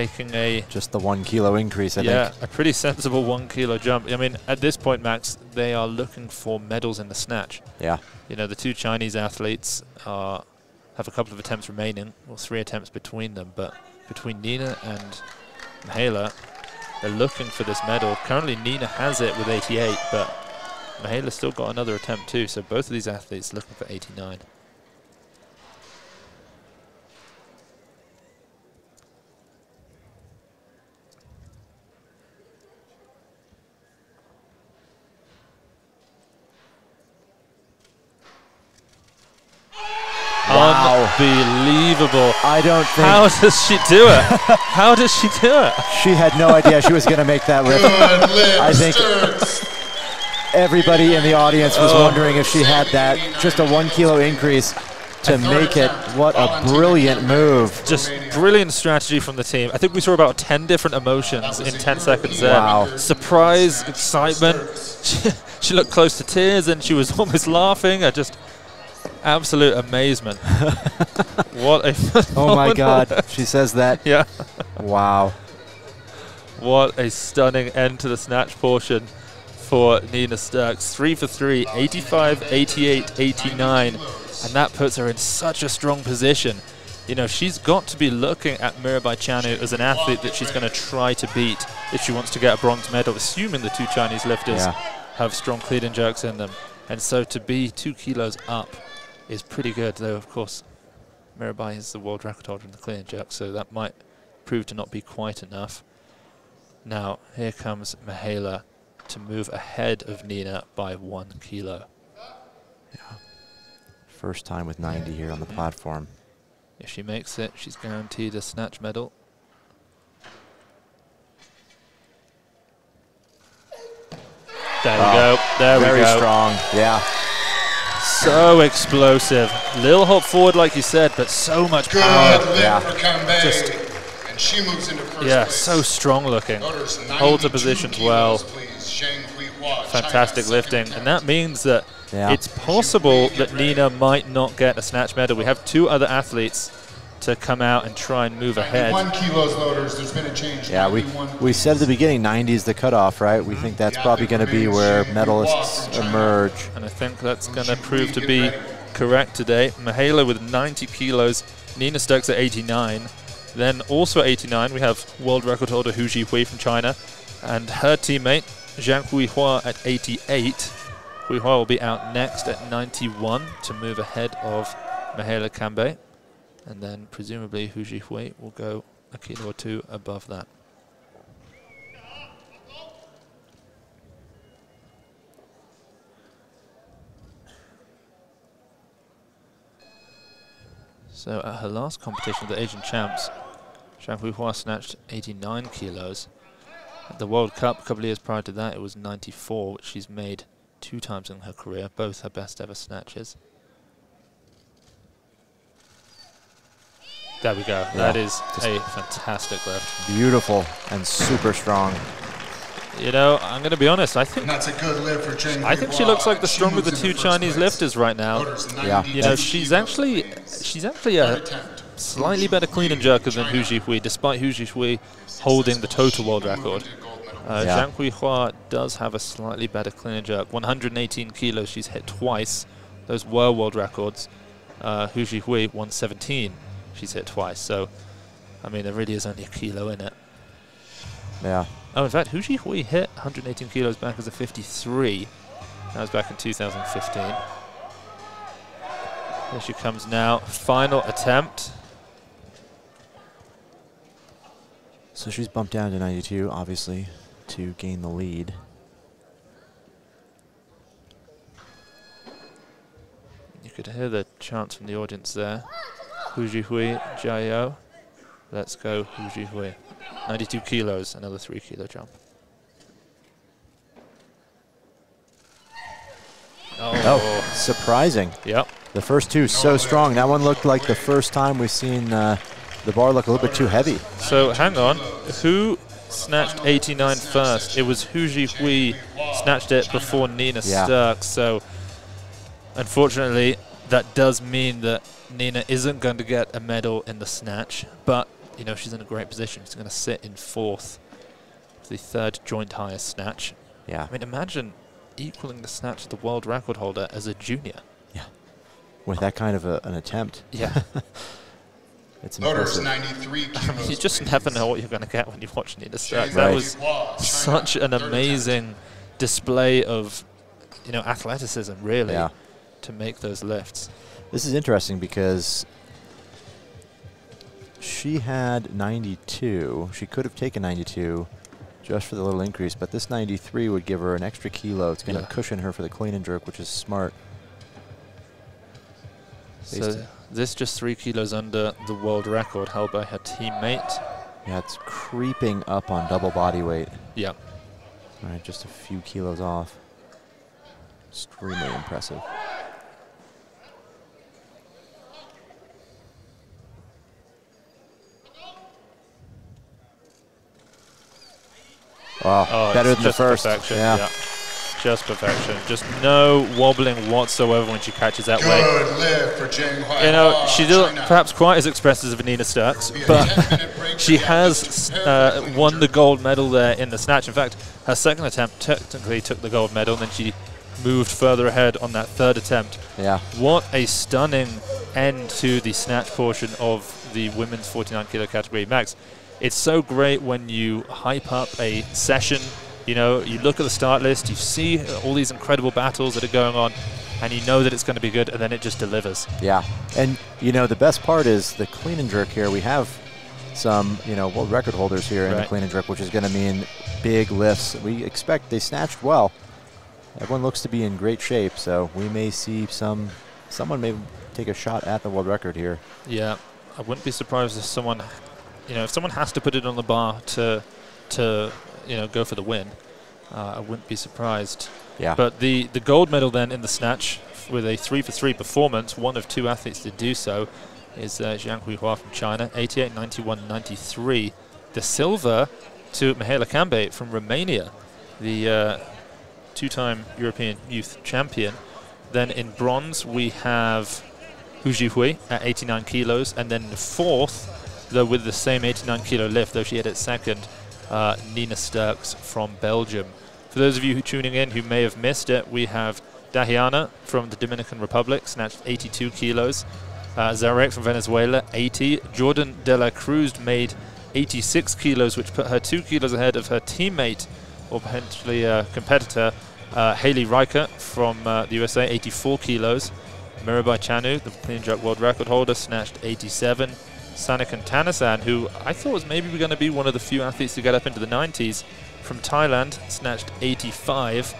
taking a Just the one kilo increase, I yeah think. a pretty sensible one kilo jump. I mean, at this point, Max, they are looking for medals in the snatch. Yeah. You know, the two Chinese athletes are have a couple of attempts remaining, well, three attempts between them, but between Nina and Mihaela, they're looking for this medal. Currently, Nina has it with 88, but Mihaela's still got another attempt too, so both of these athletes looking for 89. Wow. Unbelievable. I don't think How does she do it? How does she do it? she had no idea she was going to make that lift. Good I think- Everybody in the audience was Oh. wondering if she had that. Just a one kilo increase to make it. What a brilliant move. Just brilliant strategy from the team. I think we saw about 10 different emotions in 10 seconds there. Wow. Surprise, excitement. She, she looked close to tears and she was almost laughing. I just absolute amazement. what a Oh my God. She says that. Yeah. Wow. What a stunning end to the snatch portion for Nina Sterckx. Three for three, 85, 88, 89. And that puts her in such a strong position. You know, she's got to be looking at Mirabai Chanu as an athlete that she's going to try to beat if she wants to get a bronze medal, assuming the two Chinese lifters Yeah. have strong clean and jerks in them. And so to be two kilos up is pretty good, though, of course, Mirabai is the world record holder in the clean and jerk, so that might prove to not be quite enough. Now, here comes Mihaela to move ahead of Nina by one kilo. Yeah. First time with 90 here on the platform. If she makes it, she's guaranteed a snatch medal. There we ah, go. There Very we go. Very strong. Yeah. So explosive. Little hop forward, like you said, but so much Good power. Yeah. for Just And And she moves into first Yeah, place. so strong looking. Holds the 92 positions well. kilos, please. Shang Hui Hua, Fantastic China, lifting. second And that means that Yeah. it's possible that Nina might not get a snatch medal. We have two other athletes to come out and try and move ahead. 91 kilos loaders. There's been a change. Yeah, we, we said at the beginning 90 is the cutoff, right? We mm-hmm. think that's Yeah, probably going to be where Korean Jiang Huihua medalists emerge. And I think that's going to prove to be ready? correct today. Mihaela with 90 kilos, Nina Sterckx at 89. Then also at 89, we have world record holder Hou Zhihui from China, and her teammate Jiang Huihua at 88. Huihua will be out next at 91 to move ahead of Mihaela Cambei, and then presumably Hou Zhihui will go a kilo or two above that. So at her last competition the Asian Champs, Jiang Huihua snatched 89 kilos. At the World Cup a couple of years prior to that, it was 94, which she's made two times in her career, both her best ever snatches. There we go. That is just- a fantastic lift. Beautiful and super strong. You know, I'm going to be honest. I think that's a good lift for Jiang I think she looks like the stronger of the two into Chinese place. lifters right now. Yeah. You know, she's actually she's actually a slightly better clean and jerker than Hou Zhihui, despite Hou Zhihui holding the total world record. Uh, Yeah. Jiang Huihua does have a slightly better clean and jerk. 118 kilos, she's hit twice. Those were world records. Uh, Hou Zhihui 117, she's hit twice. So, I mean, there really is only a kilo in it. Yeah. Oh, in fact, Hou Zhihui hit 118 kilos back as a 53. That was back in 2015. Here she comes now. Final attempt. So she's bumped down to 92, obviously, to gain the lead. You could hear the chants from the audience there. Hou Zhihui, Jiao. Let's go, Hou Zhihui. 92 kilos, another 3 kilo jump. Oh, surprising. Yep. The first two so strong. That one looked like the first time we've seen uh, the bar look a little bit too heavy. So hang on. Who snatched 89 first? It was Hou Zhihui snatched it before Nina Yeah. Sterckx. So unfortunately, that does mean that Nina isn't going to get a medal in the snatch. But you know she's in a great position. She's going to sit in fourth, the third joint highest snatch. Yeah. I mean, imagine equaling the snatch of the world record holder as a junior. Yeah. With that kind of a, an attempt. Yeah. It's Voters, impressive. 93 kilos. you just please. never know what you're going to get when you watch Nina Sterckx. Jiang That Right. was China, such an third attempt. amazing display of you know athleticism really Yeah. to make those lifts This is interesting because she had 92. She could have taken 92 just for the little increase, but this 93 would give her an extra kilo. It's going to Yeah. cushion her for the clean and jerk, which is smart. Based so this just three kilos under the world record held by her teammate Yeah, it's creeping up on double body weight. yeah All right, just a few kilos off. Extremely impressive. Wow, oh better than the just first. perfection Yeah. just perfection just no wobbling whatsoever when she catches that weight Good lift for Jiang you know Hua, she didn't perhaps quite as expressive as Vanina Sterckx, Be but 10-minute break for she has uh, for the clean won the gold medal there in the snatch. In fact, her second attempt technically took the gold medal, and then she moved further ahead on that third attempt. Yeah, What a stunning end to the snatch portion of the women's 49 kilo category. Max, it's so great when you hype up a session. You know, you look at the start list, you see all these incredible battles that are going on, and you know that it's going to be good, and then it just delivers. yeah. And, you know, the best part is the clean and jerk here. We have some, you know, world record holders here in the Right. clean and jerk, which is going to mean big lifts. We expect they snatched well. Everyone looks to be in great shape, so we may see some, someone may take a shot at the world record here. Yeah, I wouldn't be surprised if someone, you know, if someone has to put it on the bar to, to, you know, go for the win. Uh, I wouldn't be surprised. Yeah. But the the gold medal then in the snatch with a three for three performance, one of two athletes to do so, is uh, Jiang Huihua from China, 88, 91, 93. The silver to Mihaela Cambei from Romania, the uh, two-time European Youth Champion. Then in bronze we have Hou Zhihui at 89 kilos, and then the fourth, though with the same 89 kilo lift, though she had it second, uh, Nina Sterckx from Belgium. For those of you who tuning in who may have missed it, we have Dahiana from the Dominican Republic, snatched 82 kilos. Uh, Zarek from Venezuela, 80. Jourdan Delacruz made 86 kilos, which put her two kilos ahead of her teammate or potentially a competitor, uh, Hayley Reichardt from uh, the USA, 84 kilos. Mirabai Chanu, the clean jerk world record holder, snatched 87. Sanikun Tanasan, who I thought was maybe going to be one of the few athletes to get up into the 90s, from Thailand, snatched 85.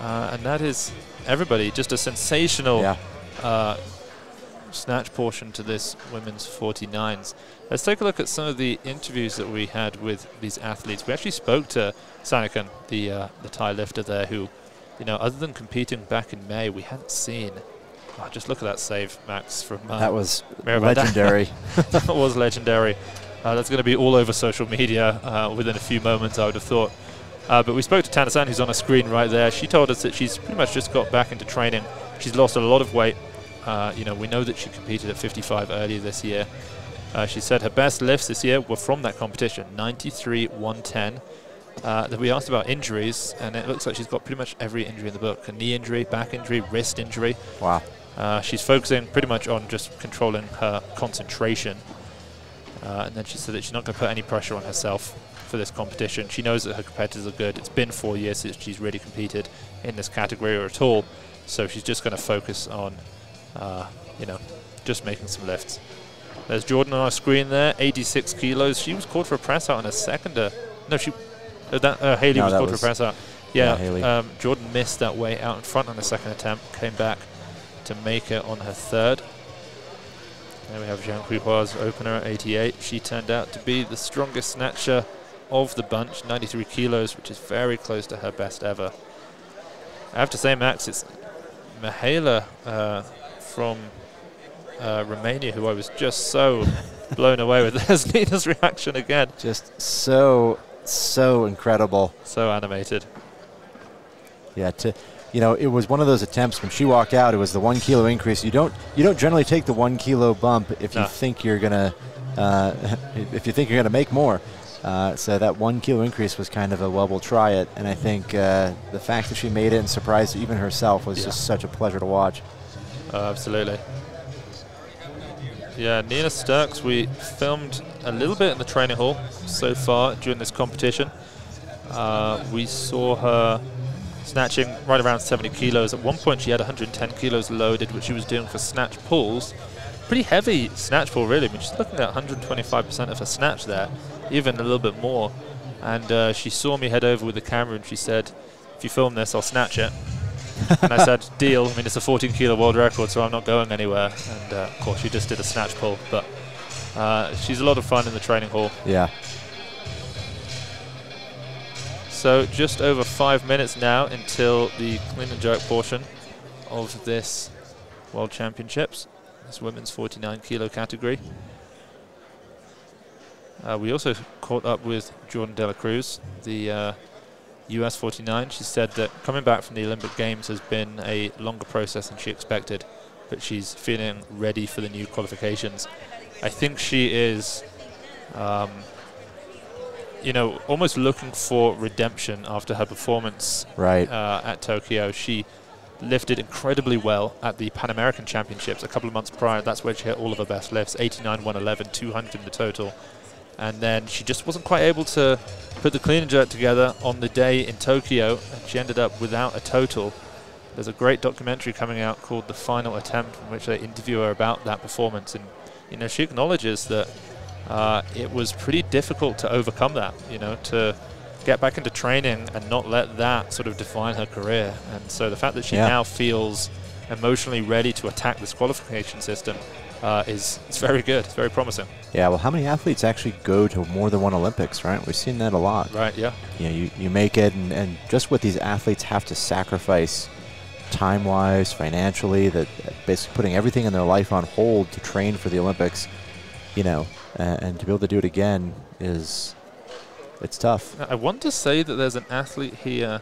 Uh, and that is everybody. Just a sensational Yeah. uh, snatch portion to this women's 49s. Let's take a look at some of the interviews that we had with these athletes. We actually spoke to Sanikan, the uh, the Thai lifter there, who, you know, other than competing back in May, we hadn't seen. Oh, just look at that save, Max, from uh, That was legendary. that was legendary. Uh, that's going to be all over social media uh, within a few moments, I would have thought. Uh, but we spoke to Tanasan, who's on a screen right there. She told us that she's pretty much just got back into training. She's lost a lot of weight. Uh, you know, we know that she competed at 55 earlier this year. Uh, she said her best lifts this year were from that competition, 93, 110. Uh, that we asked about injuries, and it looks like she's got pretty much every injury in the book: a knee injury, back injury, wrist injury. wow. Uh, she's focusing pretty much on just controlling her concentration. Uh, and then she said that she's not going to put any pressure on herself for this competition. She knows that her competitors are good. It's been four years since she's really competed in this category or at all. So she's just going to focus on, uh, you know, just making some lifts. There's Jourdan on our screen there, 86 kilos. She was called for a press out on a seconder. No, she. Uh, that, uh, Hayley No, was that called was- for a press out. yeah, Yeah, Hayley. um, Jourdan missed that way out in front on the second attempt, came back to make it on her third. There we have Jiang Huihua's opener at 88. She turned out to be the strongest snatcher of the bunch, 93 kilos, which is very close to her best ever. I have to say, Max, it's Mihaela uh, from uh, Romania, who I was just so blown away with. There's Nina's reaction again. Just so, so incredible. So animated. Yeah, to you know, it was one of those attempts when she walked out. It was the one kilo increase. You don't you don't generally take the one kilo bump if you No. think you're gonna uh, if you think you're gonna make more. Uh, so that one kilo increase was kind of a well, we'll try it. And I think uh, the fact that she made it and surprised even herself was Yeah. just such a pleasure to watch. Uh, absolutely. Yeah, Nina Sterckx, we filmed a little bit in the training hall so far during this competition. Uh, we saw her snatching right around 70 kilos. At one point, she had 110 kilos loaded, which she was doing for snatch pulls. Pretty heavy snatch pull, really. I mean, she's looking at 125% of her snatch there, even a little bit more. And uh, she saw me head over with the camera and she said, if you film this, I'll snatch it. and I said, deal. I mean, it's a 14 kilo world record, so I'm not going anywhere. And uh, of course, she just did a snatch pull. But uh, she's a lot of fun in the training hall. Yeah. So just over five minutes now until the clean and jerk portion of this World Championships, this women's 49 kilo category. Uh, we also caught up with Jourdan Delacruz, the uh, US 49. She said that coming back from the Olympic Games has been a longer process than she expected, but she's feeling ready for the new qualifications. I think she is. Um, you know, almost looking for redemption after her performance Right. uh, at Tokyo. She lifted incredibly well at the Pan American Championships a couple of months prior. That's where she hit all of her best lifts 89, 111, 200 in the total. And then she just wasn't quite able to put the clean and jerk together on the day in Tokyo, and she ended up without a total. There's a great documentary coming out called The Final Attempt, in which they interview her about that performance. And, you know, she acknowledges that uh, it was pretty difficult to overcome that, you know, to get back into training and not let that sort of define her career. And so the fact that she Yeah. now feels emotionally ready to attack this qualification system uh, is it's very good. It's very promising. Yeah. Well, how many athletes actually go to more than one Olympics? Right. We've seen that a lot. Right, yeah. you know, you, you make it, and, and just what these athletes have to sacrifice time wise, financially, that basically putting everything in their life on hold to train for the Olympics, you know, and, and to be able to do it again is it's tough. I want to say that there's an athlete here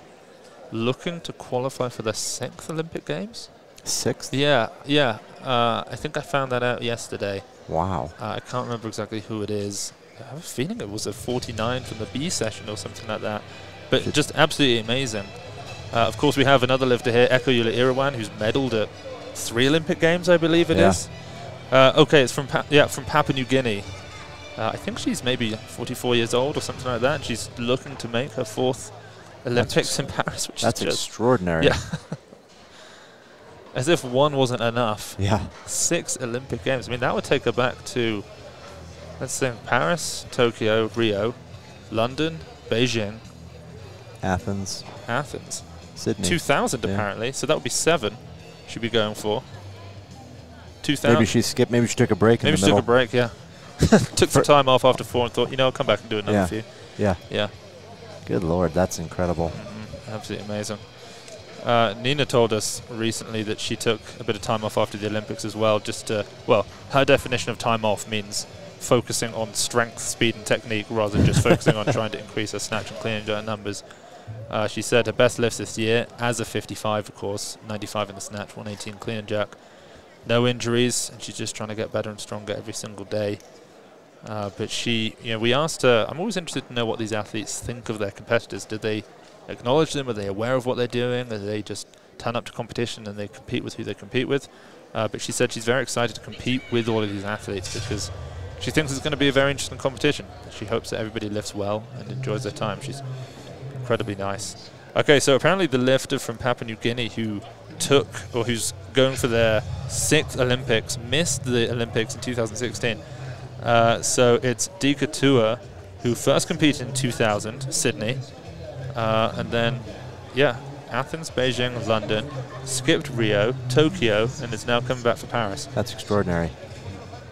looking to qualify for the sixth Olympic Games. Sixth? Yeah, yeah. Uh, I think I found that out yesterday. Wow. Uh, I can't remember exactly who it is. I have a feeling it was a 49 from the B session or something like that. But just absolutely amazing. Uh, of course, we have another lifter here, Eko Yuli Irawan, who's medaled at three Olympic Games, I believe it is. Uh, okay, it's from pa- yeah from Papua New Guinea. Uh, I think she's maybe 44 years old or something like that. and She's looking to make her fourth Olympics in Paris, which That's is just extraordinary. yeah. as if one wasn't enough Yeah. six Olympic Games. I mean, that would take her back to, let's think, Paris, Tokyo, Rio, London, Beijing, Athens, Athens. Sydney. 2000 Yeah. apparently, so that would be seven she'd be going for. 2000. Maybe she skipped. Maybe she took a break Maybe in she the took a break, yeah. took some time off after four and thought, you know, I'll come back and do another Yeah. few. Yeah. Yeah, Good lord, that's incredible. mhm, absolutely amazing. Uh, Nina told us recently that she took a bit of time off after the Olympics as well, just to, well, her definition of time off means focusing on strength, speed, and technique rather than just focusing on trying to increase her snatch and clean and jerk numbers. Uh, she said her best lifts this year, as a 55, of course, 95 in the snatch, 118 clean and jerk. No injuries, and she's just trying to get better and stronger every single day. Uh, but she, you know, we asked her. I'm always interested to know what these athletes think of their competitors. Do they acknowledge them? Are they aware of what they're doing? Are they just turn up to competition and they compete with who they compete with? Uh, but she said she's very excited to compete with all of these athletes because she thinks it's going to be a very interesting competition. She hopes that everybody lifts well and enjoys their time. She's incredibly nice. Okay, so apparently the lifter from Papua New Guinea who took or who's going for their sixth Olympics missed the Olympics in 2016. Uh, so it's Dika Toua who first competed in 2000, Sydney, uh, and then, yeah, Athens, Beijing, London, skipped Rio, Tokyo, and is now coming back for Paris. That's extraordinary.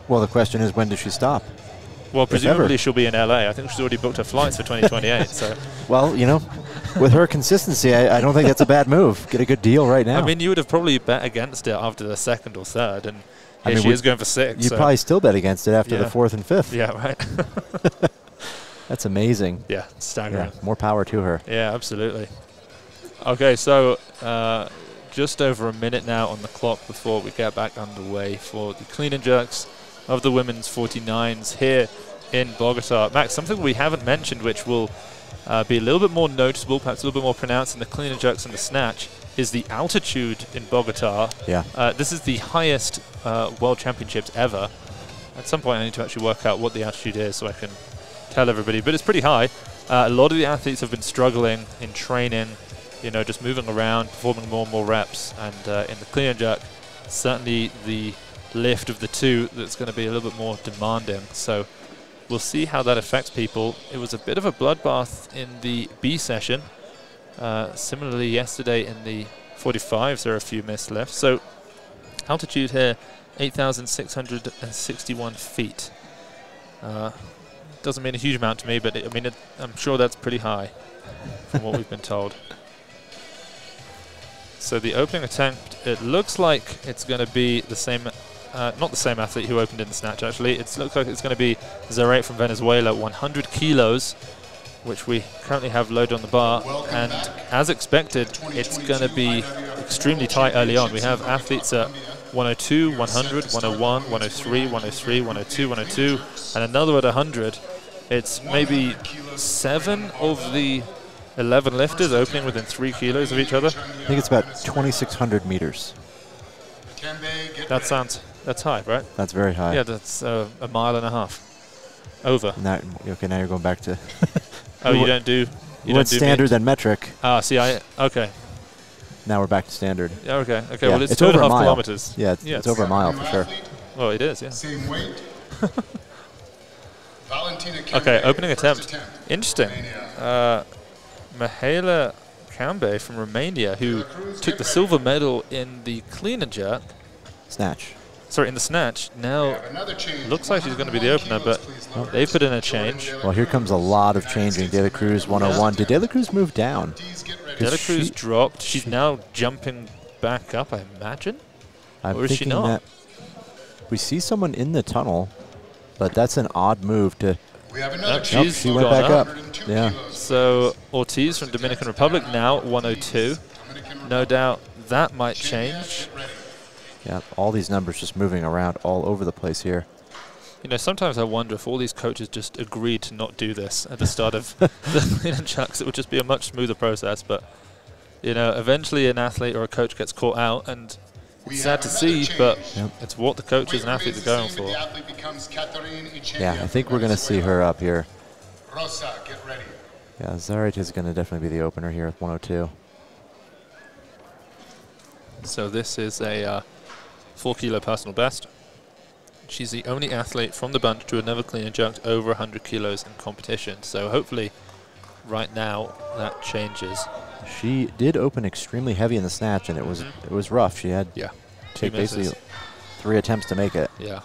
Well, the question is, when does she stop? Well, presumably she'll be in LA. I think she's already booked her flights for 2028. so, Well, you know, with her consistency, I, I don't think that's a bad move. Get a good deal right now. I mean, you would have probably bet against it after the second or third, and I mean, she is going for six. you'd so- probably still bet against it after the fourth and fifth. yeah, right. That's amazing. yeah, staggering. Yeah, more power to her. Yeah, absolutely. Okay, so uh, just over a minute now on the clock before we get back underway for the clean and jerks of the women's 49s here in Bogota. Max, something we haven't mentioned, which will uh, be a little bit more noticeable, perhaps a little bit more pronounced in the clean and jerks and the snatch, is the altitude in Bogota. Yeah. Uh, this is the highest uh, world championships ever. At some point, I need to actually work out what the altitude is so I can tell everybody, but it's pretty high. Uh, a lot of the athletes have been struggling in training, you know, just moving around, performing more and more reps, and uh, in the clean and jerk, certainly the lift of the two that's going to be a little bit more demanding. So we'll see how that affects people. It was a bit of a bloodbath in the B session. Uh, similarly, yesterday in the 45s, there are a few missed left. So altitude here, 8,661 feet. Uh, doesn't mean a huge amount to me, but it, I mean, it, I'm sure that's pretty high from what we've been told. So the opening attempt, it looks like it's going to be the same, uh, not the same athlete who opened in the snatch actually. It looks like it's going to be Zarate from Venezuela, 100 kilos, which we currently have loaded on the bar. Welcome and back. as expected, it's going to be extremely tight early on. We have athletes at 102, 100, 101, 103, 103, 102, 102, and another at 100. It's maybe seven of the 11 lifters opening within three kilos of each other. I think it's about 2,600 meters. That sounds, that's high, right? That's very high. Yeah, that's uh, a mile and a half. Over. Now, okay, now you're going back to Oh, you don't do. You what's don't do standard meet. then metric. Ah, see, I okay. Now we're back to standard. Yeah, okay, okay. Yeah, well, it's, it's two and a over a half mile. kilometers. Yeah, it's, Yeah, it's over a mile for sure. athlete, Well, it is. Yeah. Same weight. Valentina Kembe, Okay, opening first attempt. Interesting. Uh, Mihaela Cambei from Romania, who took the silver medal in the clean and jerk, Snatch. Sorry, in the snatch. Now looks like she's going to be the opener, but please, Laura. they've put in a change. Well, here comes a lot of changing. Delacruz 101. Did Delacruz move down? Please. Delacruz she- dropped. She's now jumping back up, I imagine. I'm Or is she thinking not? that we see someone in the tunnel, but that's an odd move to. We have Nope, another she's change. she went back up. up. Yeah. So Ortiz from Dominican Republic now at 102. Dominican No doubt that might change. Get ready. Yeah, all these numbers just moving around all over the place here. You know, sometimes I wonder if all these coaches just agreed to not do this at the start of the clean and chucks, it would just be a much smoother process. But you know, eventually an athlete or a coach gets caught out, and We it's sad to see, change. but Yep. it's what the coaches and athletes are going for. The athlete becomes Catherine Echandia Yeah, I think we're going to see her up here. Rosa, get ready. Yeah, Zarit is going to definitely be the opener here at 102. So this is a uh, four kilo personal best. She's the only athlete from the bunch to have never clean and jerked over 100 kilos in competition. So hopefully, right now that changes. She did open extremely heavy in the snatch, and it was mm-hmm. it was rough. She had Yeah. Two basically three attempts to make it. Yeah.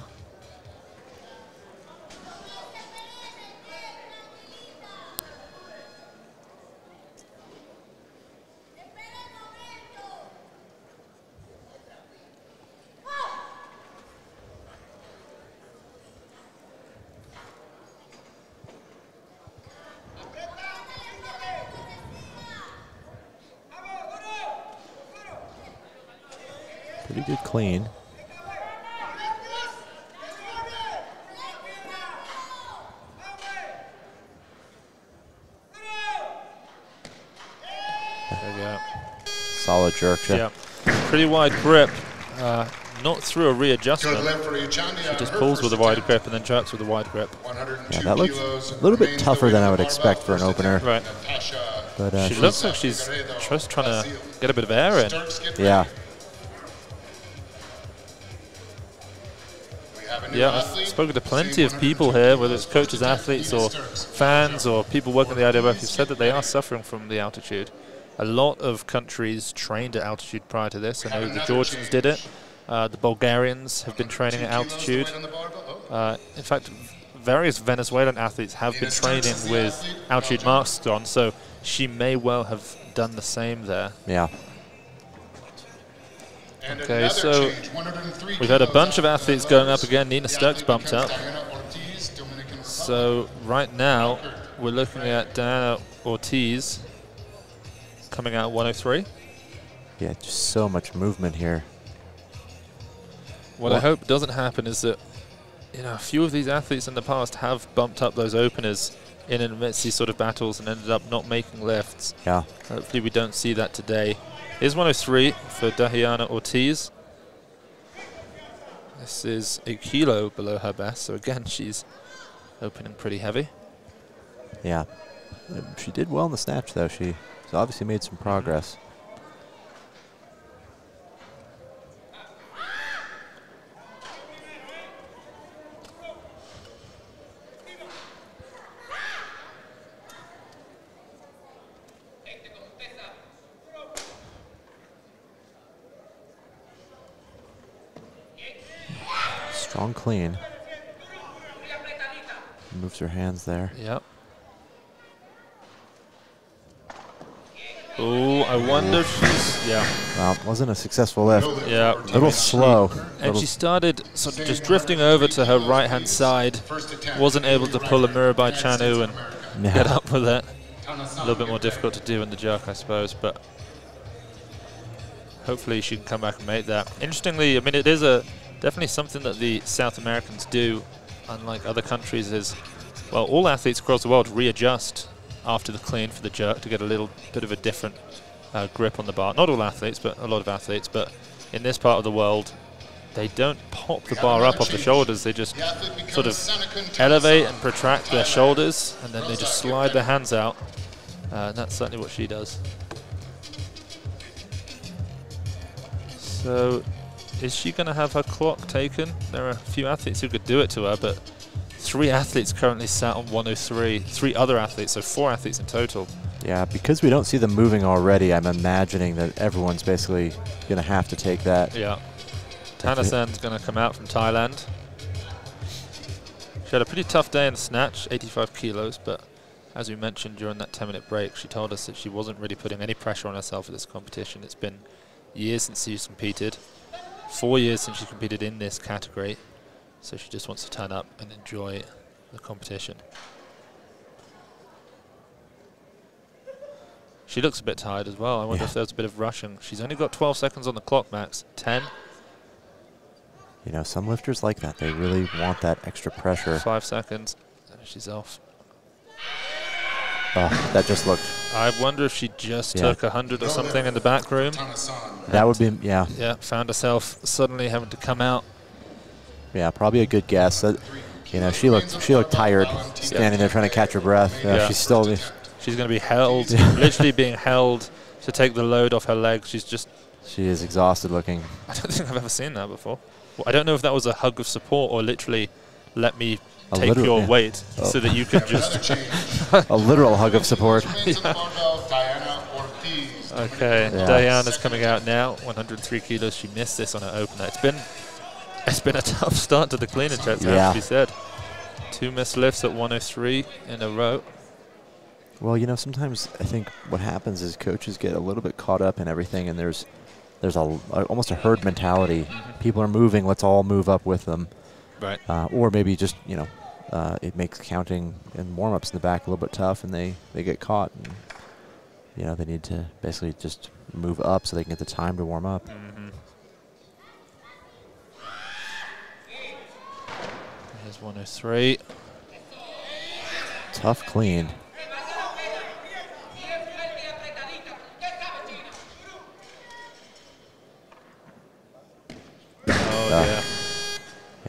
Pretty good clean. There we go. Solid jerk. Yeah. Pretty wide grip. Uh, not through a readjustment. the left for Echandia. Just pulls with a wide grip and then jerks with a wide grip. Yeah, that looks a little bit tougher than I would expect for an opener. Right. But uh, She looks like she's just trying to get a bit of air in. Yeah, Yeah, I've spoken to plenty of people here, whether it's coaches, athletes, or fans, or people working at the IWF who've said that they are suffering from the altitude. A lot of countries trained at altitude prior to this. I know the Georgians did it. Uh, the Bulgarians have been training at Two kilos the altitude. weight on the barbell. Uh, in fact, various Venezuelan athletes have been training with altitude masks on, so she may well have done the same there. yeah. And Okay, so change, We've had a bunch of athletes going up again. Nina The Sterckx athlete bumped up. Ortiz, So right now, we're looking at Diana Ortiz coming out at 103. Yeah, just so much movement here. What I hope doesn't happen is that you know a few of these athletes in the past have bumped up those openers in and amidst these sort of battles and ended up not making lifts. Yeah, Hopefully, we don't see that today. Here's 103 for Dahiana Ortiz. This is a kilo below her best, so again, she's opening pretty heavy. yeah. She did well in the snatch, though. She obviously made some progress. Strong clean. Moves her hands there. Yep. Oh, I wonder if she's yeah, Well, wasn't a successful lift. yeah. A little slow. And Little- she started sort of just drifting over to her right hand side. Wasn't able to pull a Mirabai Chanu and Yeah. get up with it. A little bit more difficult to do in the jerk, I suppose, but hopefully she can come back and make that. Interestingly, I mean, it is a definitely something that the South Americans do, unlike other countries, is, well, all athletes across the world readjust after the clean for the jerk to get a little bit of a different uh, grip on the bar. Not all athletes, but a lot of athletes, but in this part of the world, they don't pop the bar up off the shoulders, they just sort of elevate and protract their shoulders, and then they just slide their hands out. Uh, and that's certainly what she does. So, is she going to have her clock taken? There are a few athletes who could do it to her, but three athletes currently sat on 103. Three other athletes, so four athletes in total. Yeah, because we don't see them moving already, I'm imagining that everyone's basically going to have to take that. Yeah. Tanasan's going to come out from Thailand. She had a pretty tough day in the snatch, 85 kilos, but as we mentioned during that 10 minute break, she told us that she wasn't really putting any pressure on herself at this competition. It's been years since she's competed, four years since she competed in this category. So she just wants to turn up and enjoy the competition. She looks a bit tired as well. I wonder Yeah. if there's a bit of rushing. She's only got 12 seconds on the clock, Max. 10, You know, some lifters like that. They really want that extra pressure. 5 seconds, and she's off. Oh, that just looked. I wonder if she just Yeah. took a 100 or something in the back room. That would be, yeah, Yeah, found herself suddenly having to come out. yeah, probably a good guess. That, you know, she looked, she looked tired, standing there trying to catch her breath. Yeah, Yeah. she's still. She's going to be held, literally being held to take the load off her legs. She's just, She is exhausted looking. I don't think I've ever seen that before. Well, I don't know if that was a hug of support or literally let me A take literal- your yeah. weight Oh. so that you could just. Change. A literal hug of support. Remains on the barbell, Diana Ortiz. Okay, Yeah. Diana's coming out now. 103 kilos. She missed this on her opener. It's been, it's been a tough start to the clean and jerks. Yeah. Have to said. Two missed lifts at 103 in a row. Well, you know, sometimes I think what happens is coaches get a little bit caught up in everything, and there's there's a, a- almost a herd mentality. People are moving. Let's all move up with them. Right. Uh, or maybe just you know, uh, it makes counting and warm-ups in the back a little bit tough, and they they get caught. And, you know, they need to basically just move up so they can get the time to warm up. Mm-hmm. Here's 103. Tough clean. Oh, Uh, yeah.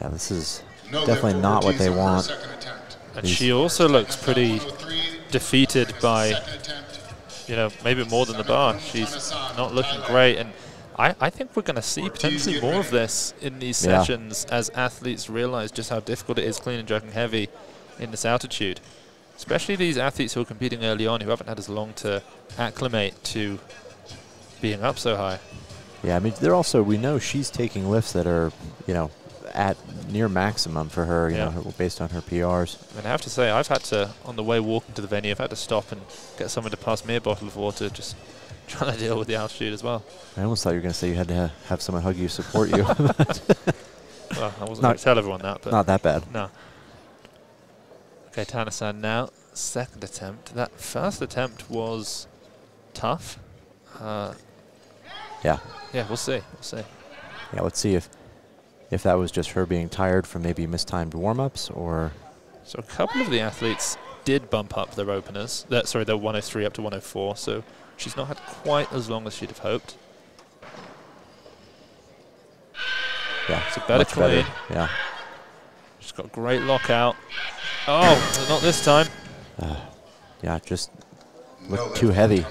Yeah, this is No definitely not what they Ortiz on her want. And These- she also looks pretty defeated by, you know, maybe more than the bar. She's not looking great. And I, I think we're going to see potentially more of this in these Yeah. sessions as athletes realize just how difficult it is clean and jerking heavy in this altitude. Especially these athletes who are competing early on who haven't had as long to acclimate to being up so high. Yeah, I mean, they're also we know she's taking lifts that are, you know, at near maximum for her, you Yeah. know, based on her PRs. And I have to say, I've had to, on the way walking to the venue, I've had to stop and get someone to pass me a bottle of water, just trying to deal with the altitude as well. I almost thought you were going to say you had to ha- have someone hug you, support you. Well, I wasn't Not- going to tell everyone that, but Not that bad. no. Okay, Tanasan now, second attempt. That first attempt was tough. Uh, Yeah, yeah, we'll see. We'll see. yeah. Let's see if if that was just her being tired from maybe mistimed warm-ups or So a couple of the athletes did bump up their openers. That sorry, their 103 up to 104. So she's not had quite as long as she'd have hoped. yeah, It's a better much clean. Yeah, She's got a great lockout. Oh, not this time. Uh, yeah. Just looked lift too for heavy.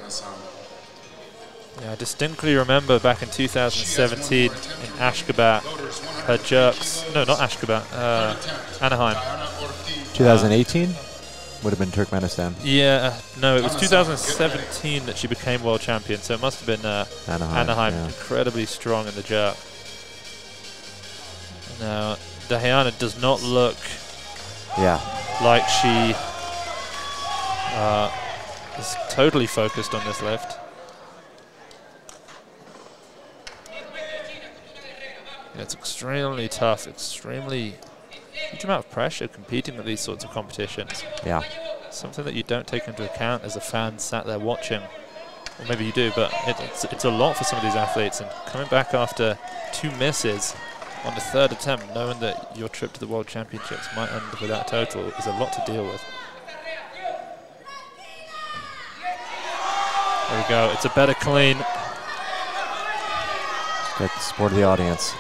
Yeah, I distinctly remember back in 2017 in Ashgabat, her jerks. No, not Ashgabat. Uh, Anaheim. Diana Ortiz. 2018 would have been Turkmenistan, Yeah, uh, no, it was 2017 that she became world champion, so it must have been uh, Anaheim. Anaheim, yeah. incredibly strong in the jerk. Now, Diana does not look Yeah, like she uh, is totally focused on this lift. Yeah, it's extremely tough, extremely huge amount of pressure competing at these sorts of competitions. yeah. Something that you don't take into account as a fan sat there watching. Or maybe you do, but it, it's, it's a lot for some of these athletes. And coming back after two misses on the third attempt, knowing that your trip to the World Championships might end without a total, is a lot to deal with. There we go. It's a better clean. Got the support of the audience.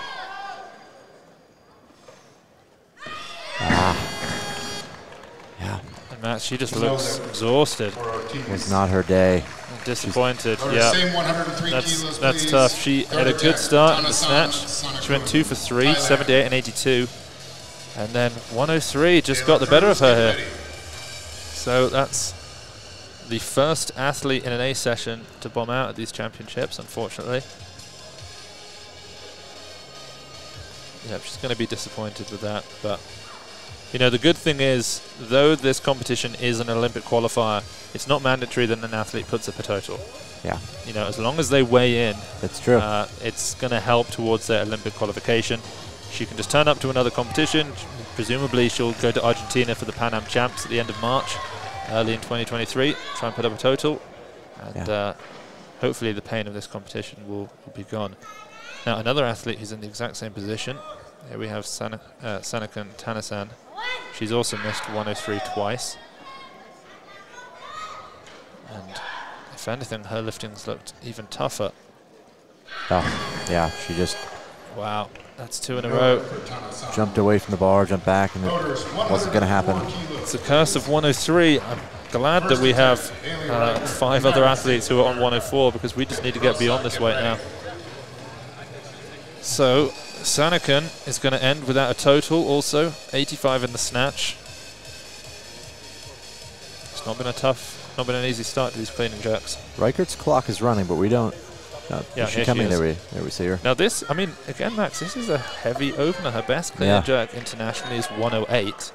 Yeah, Matt, she just looks exhausted It's not her day. disappointed. Loaders, Yeah. That's kilos, that's tough. She had a good start in the snatch. She went two for three, 78 and 82. And then 103 just got the better of her here. So that's the first athlete in an A session to bomb out at these championships, unfortunately. Yeah, she's going to be disappointed with that, but You know, the good thing is, though this competition is an Olympic qualifier, it's not mandatory that an athlete puts up a total. Yeah, You know, as long as they weigh in, that's true. uh, it's going to help towards their Olympic qualification. She can just turn up to another competition. Presumably, she'll go to Argentina for the Pan Am Champs at the end of March, early in 2023. Try and put up a total, and Yeah. uh, hopefully, the pain of this competition will, will be gone. Now, another athlete who's in the exact same position. Here we have Sana, uh, Sanikun Tanasan. She's also missed 103 twice. And if anything, her liftings looked even tougher. oh, yeah, she just Wow, that's two in a row. jumped away from the bar, jumped back, and it wasn't going to happen. It's the curse of 103. I'm glad that we have uh, five other athletes who are on 104 because we just need to get beyond this weight now. So, Sanikun is going to end without a total also, 85 in the snatch. It's not been a tough, not been an easy start to these clean and jerks. Reichardt's clock is running, but we don't. Uh, Yeah, is she she coming? there we there we see her. Now this, I mean, again, Max, this is a heavy opener. Her best clean Yeah. jerk internationally is 108.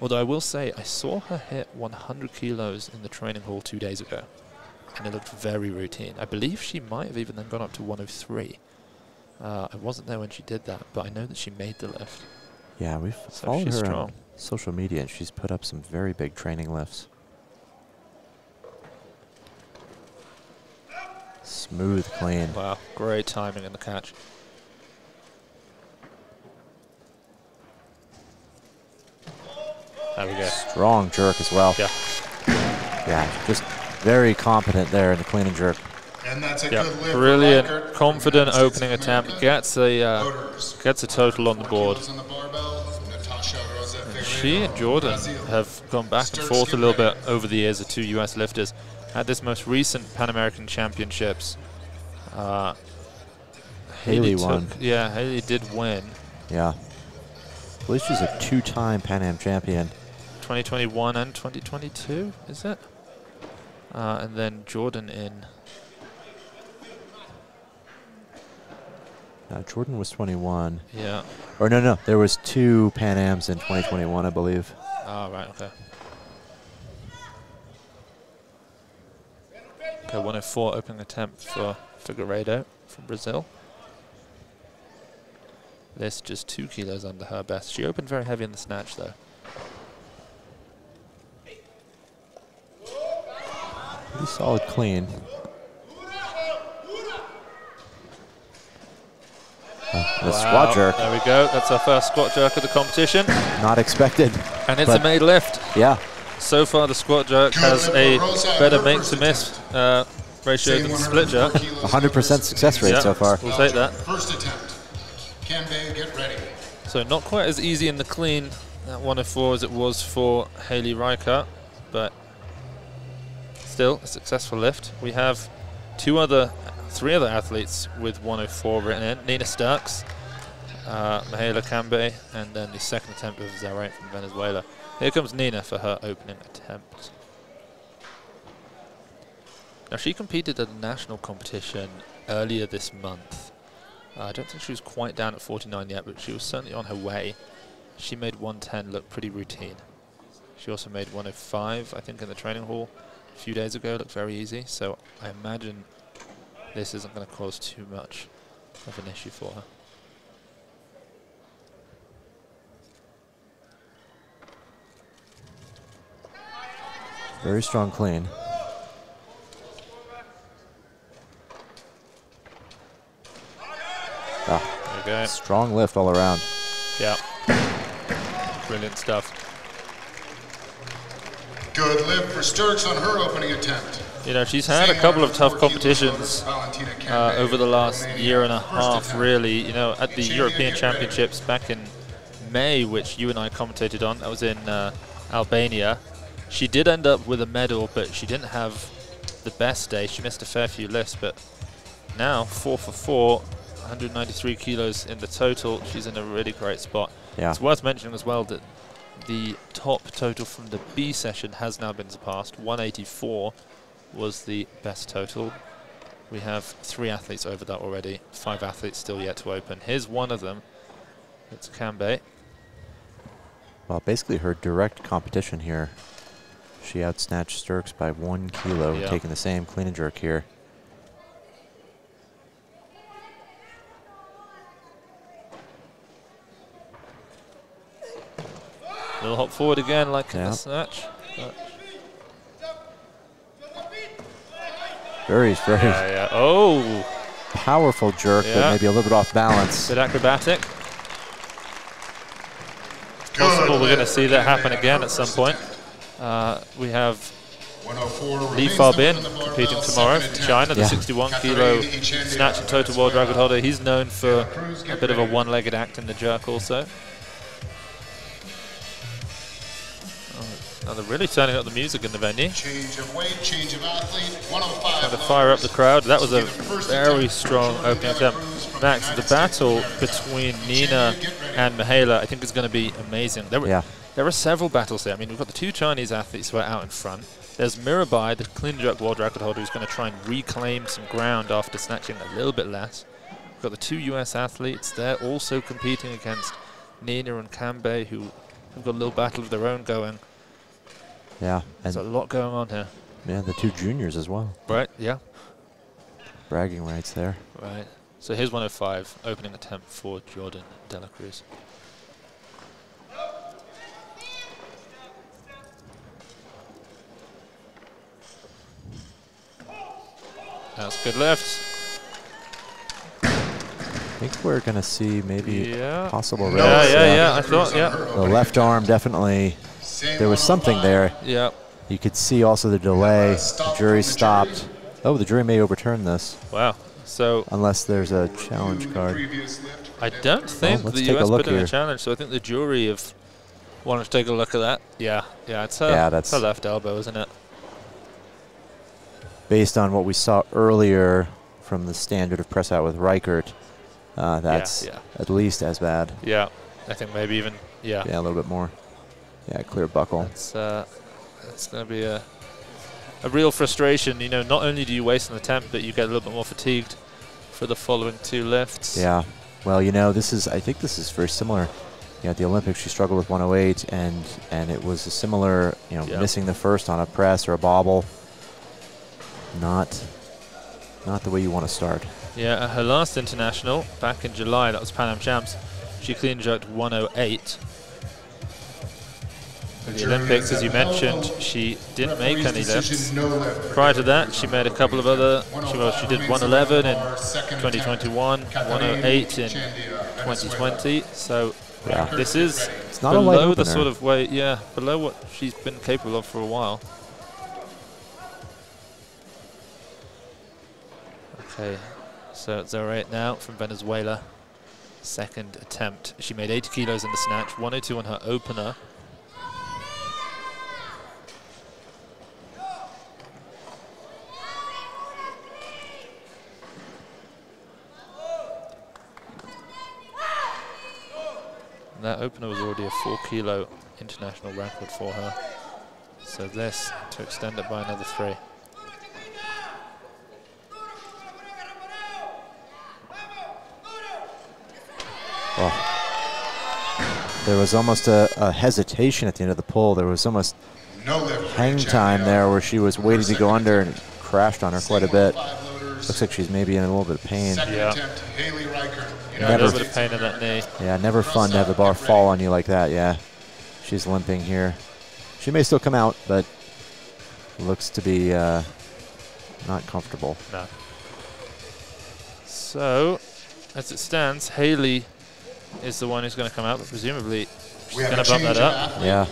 Although I will say, I saw her hit 100 kilos in the training hall two days ago, and it looked very routine. I believe she might have even then gone up to 103. Uh, I wasn't there when she did that, but I know that she made the lift. Yeah, we've So followed her strong. on social media, and she's put up some very big training lifts. Smooth, clean. Wow, great timing in the catch. There we go. Strong jerk as well. Yeah. Yeah, just very competent there in the clean and jerk. And that's a Yeah, good lift brilliant, Reichardt. confident opening attempt. Gets a uh, gets a total on the board. Kilos on the barbell. Natasha She and Jourdan have gone back and forth a little bit over the years, the two U.S. lifters. At this most recent Pan American Championships, uh, Hayley took- won. Yeah, Hayley did win. Yeah. I believe she's a two-time Pan Am champion. 2021 and 2022, is it? Uh, and then Jourdan in. Uh, Jourdan was 21. Yeah. Or no, no, there was two Pan Ams in 2021, I believe. Oh, right, okay. Okay, 104 opening attempt for Figueiredo from Brazil. This just two kilos under her best. She opened very heavy in the snatch, though. Pretty solid clean. Uh, the Wow, squat jerk, There we go. That's our first squat jerk of the competition. not expected. And it's a made lift. Yeah, So far, the squat jerk has a better her make to miss uh, ratio than the split jerk. 100% success rate Yeah. so far. We'll take that. First attempt. Cambei, get ready. So not quite as easy in the clean at 104 as it was for Hayley Reichardt, but still a successful lift. We have two other, three other athletes with 104 written in. Nina Sterckx, uh, Mihaela Cambei, and then the second attempt of Zarait from Venezuela. Here comes Nina for her opening attempt. Now she competed at a national competition earlier this month. Uh, I don't think she was quite down at 49 yet, but she was certainly on her way. She made 110 look pretty routine. She also made 105, I think, in the training hall a few days ago. Looked very easy. So I imagine this isn't going to cause too much of an issue for her. Very strong clean. Ah, There go. strong lift all around. Yeah. Brilliant stuff. Good lift for Sterckx on her opening attempt. You know, she's had a couple of tough competitions over uh, over the last year and a half, really. You know, at the European. Championships back in May, which you and I commentated on, that was in uh, Albania. She did end up with a medal, but she didn't have the best day. She missed a fair few lifts, but now, four for four, 193 kilos in the total. She's in a really great spot. Yeah. It's worth mentioning as well that the top total from the B session has now been surpassed. 184 was the best total. We have three athletes over that already, five athletes still yet to open. Here's one of them. It's Cambei. Well, basically her direct competition here. She outsnatched Sterckx by one kilo, Yeah. taking the same clean and jerk here. Little hop forward again, like in the snatch. But Very, very yeah, yeah. Oh, powerful jerk, but maybe a little bit off balance. bit acrobatic. Possible we're going to see that happen again at some point. Uh, we have Li remains Fabin number on the competing tomorrow from. China, the 61 kilo snatch and total world record holder. He's known for a bit of a one-legged act in the jerk also. Now they're really turning up the music in the venue. Change of weight, change of athlete, 105. Trying to fire up the crowd. That was a This will be the first very strong opening De attempt. Max, the battle States of America. between Nina and Mihaela, I think is going to be amazing. There, were- Yeah. there are several battles there. I mean, we've got the two Chinese athletes who are out in front. There's Mirabai, the clean and jerk world record holder, who's going to try and reclaim some ground after snatching a little bit less. We've got the two US athletes. They're also competing against Nina and Cambei, who have got a little battle of their own going. Yeah, There's a lot going on here. yeah, the two juniors as well. Right? Yeah. Bragging rights there. Right. So here's 105, opening attempt for Jordan De La Cruz. That's good left. I think we're going to see maybe Yeah. possible No, Yeah, rails. yeah, uh, yeah. I thought, yeah. The left arm definitely, Same there was something there. Yeah. You could see also the delay. The jury the stopped. jury. Oh, the jury may overturn this Wow. So unless there's a challenge card. I don't think let's the take a US look put in a here. challenge. So I think the jury have wanted to take a look at that. Yeah. Yeah. It's her, Yeah, it's that's- her left elbow, isn't it? Based on what we saw earlier from the standard of press out with Reichardt, uh, that's yeah. at least as bad. Yeah. I think maybe even. Yeah. Yeah, a little bit more. Yeah, clear buckle. It's uh, it's going to be a a real frustration. You know, not only do you waste an attempt, but you get a little bit more fatigued for the following two lifts. Yeah. Well, you know, this is. I think this is very similar. You know, at the Olympics, she struggled with 108, and and it was a similar. You know, missing the first on a press or a bobble. Not, not the way you want to start. Yeah. At her last international back in July, that was Pan Am Champs. She clean jerked 108. At the Olympics, as you mentioned, she didn't make any lifts. Prior to that, she made a couple of other. She, well, she did 111 in 2021, 108 in 2020. So Yeah. this is It's not below the sort of way, yeah, below what she's been capable of for a while. Okay, so it's 08 now from Venezuela. Second attempt. She made 80 kilos in the snatch, 102 on her opener. And that opener was already a four kilo international record for her. So this to extend it by another three. Oh. There was almost a, a hesitation at the end of the pull. There was almost No hang time there where she was waiting to go under and crashed on her quite a bit. Looks like she's maybe in a little bit of pain. Second Yeah. attempt, Hayley Reichardt. A Never- little bit of pain in that knee. Yeah, never fun to have the bar fall on you like that. Yeah, she's limping here. She may still come out, but looks to be uh, not comfortable. No. So, as it stands, Hayley is the one who's going to come out, but presumably she's We have going a to bump that up. Yeah,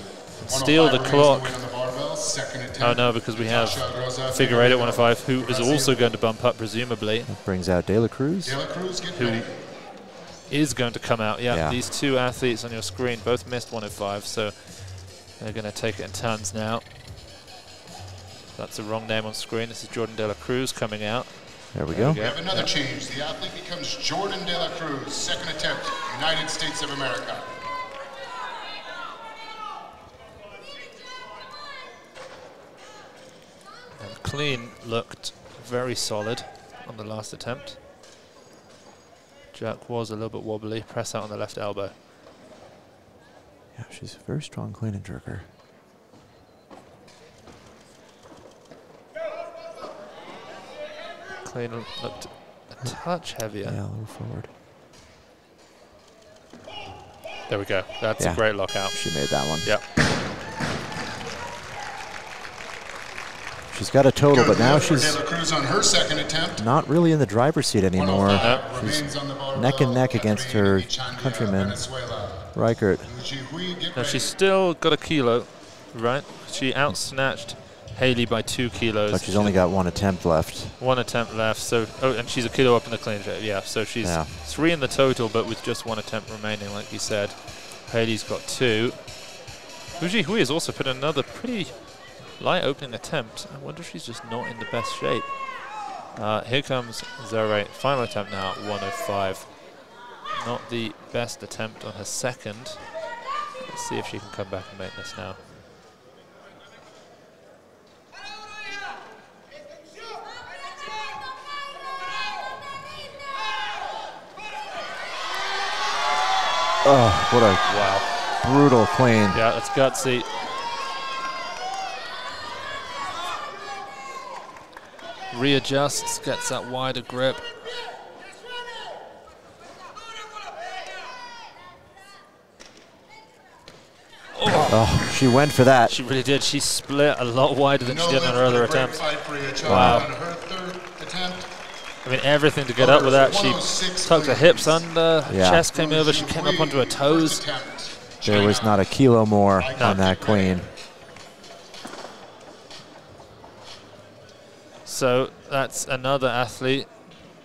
Steal the 105 clock. remains the win on the barbell, second attempt. Oh no, because we have Tasha Rosa figure eight at Figueroa. 105, who is also going to bump up, presumably, that brings out Delacruz. De La Cruz, get who ready. Is going to come out. Yeah, Yeah. these two athletes on your screen both missed 105, so they're going to take it in turns now. That's the wrong name on screen. This is Jourdan Delacruz coming out. There we There go. we We have another change. The athlete becomes Jourdan Delacruz, second attempt, United States of America. And clean looked very solid on the last attempt. Jerk was a little bit wobbly. Press out on the left elbow. Yeah, she's a very strong clean and jerker. Clean looked a touch heavier. Yeah, a little forward. There we go. That's Yeah. a great lockout. She made that one. Yep. She's got a total, but now lift for she's De La Cruz on her second attempt. not really in the driver's seat anymore. 105 She's remains on the barbell. neck and neck against her countryman, Venezuela. Reichardt. Uji Now she's still got a kilo, right? She outsnatched Hayley by two kilos. But she's only got one attempt left. one attempt left. So oh, and she's a kilo up in the clean. Yeah. So she's Yeah. three in the total, but with just one attempt remaining, like you said. Hayley's got two. Uji Hui has also put another pretty light opening attempt. I wonder if she's just not in the best shape. Uh, here comes Zoe. Final attempt now, 105. Not the best attempt on her second. Let's see if she can come back and make this now. Oh, what a Wow. brutal clean. Yeah, that's gutsy. Readjusts, gets that wider grip. Oh, she went for that. She really did. She split a lot wider than she did on her other attempts. fight for Echandia Wow. Her attempt. I mean, everything to get up with that. She 106 tucked her hips under, her Yeah. chest came over, she came up onto her toes. There was not a kilo more on that clean. So that's another athlete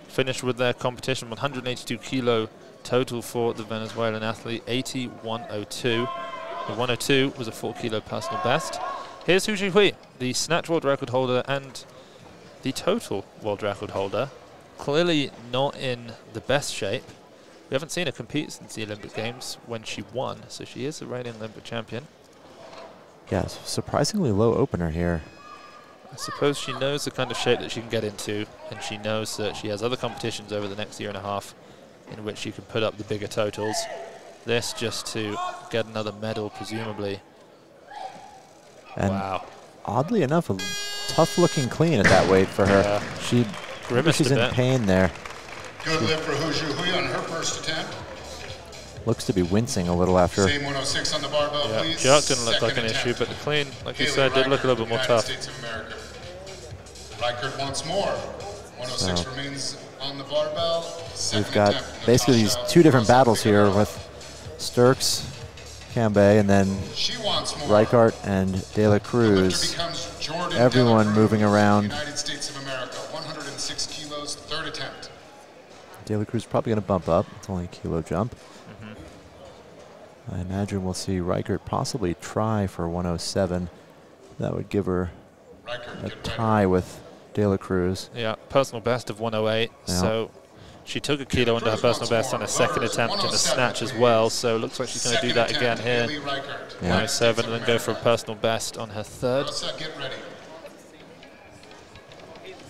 finished with their competition. 182 kilo total for the Venezuelan athlete, 8102. The 102 was a 4 kilo personal best. Here's Hou Zhihui, the snatch world record holder and the total world record holder. Clearly not in the best shape. We haven't seen her compete since the Olympic Games when she won, so she is a reigning Olympic champion. Yeah, surprisingly low opener here. I suppose she knows the kind of shape that she can get into, and she knows that she has other competitions over the next year and a half in which she can put up the bigger totals. This just to get another medal, presumably. And wow. oddly enough, a tough looking clean at that weight for her. Yeah. She Grimaced she's in bit. pain there. Good lift for Hou Zhihui on her first attempt. Looks to be wincing a little after. Same 106 on the barbell, Yeah, please. jerk didn't look like Second an issue, but the clean, like you Hayley said, did look a little bit more Reichardt, tough. Reichardt once more. 106 So- remains on the barbell. Second We've got basically these two different battles here with Sterckx, Cambei, and then She wants more. Reichardt and Delacruz. becomes Jourdan Everyone Dela moving Cruz, around. United States of America, 106 kilos, third attempt. Delacruz is probably going to bump up. It's only a kilo jump. Mm-hmm. I imagine we'll see Reichardt possibly try for 107. That would give her Reichardt, a get ready. tie with Delacruz. Yeah, personal best of 108. Yeah. So she took a kilo under her personal best on her second attempt in the snatch as well. So looks like she's going to do that again here. Hayley Yeah. United States 107 and then go for a personal best on her third. Rosa, get ready.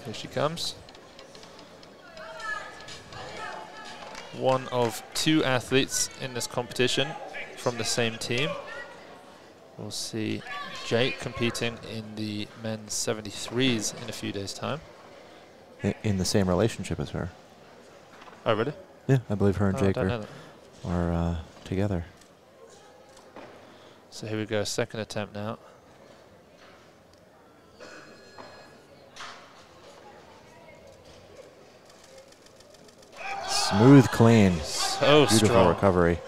Here she comes. One of two athletes in this competition from the same team. We'll see Jake competing in the men's 73s in a few days' time. In the same relationship as her. Oh, really? Yeah, I believe her and Oh, Jake are, are uh, together. So here we go, second attempt now. Smooth, clean, So beautiful strong. recovery.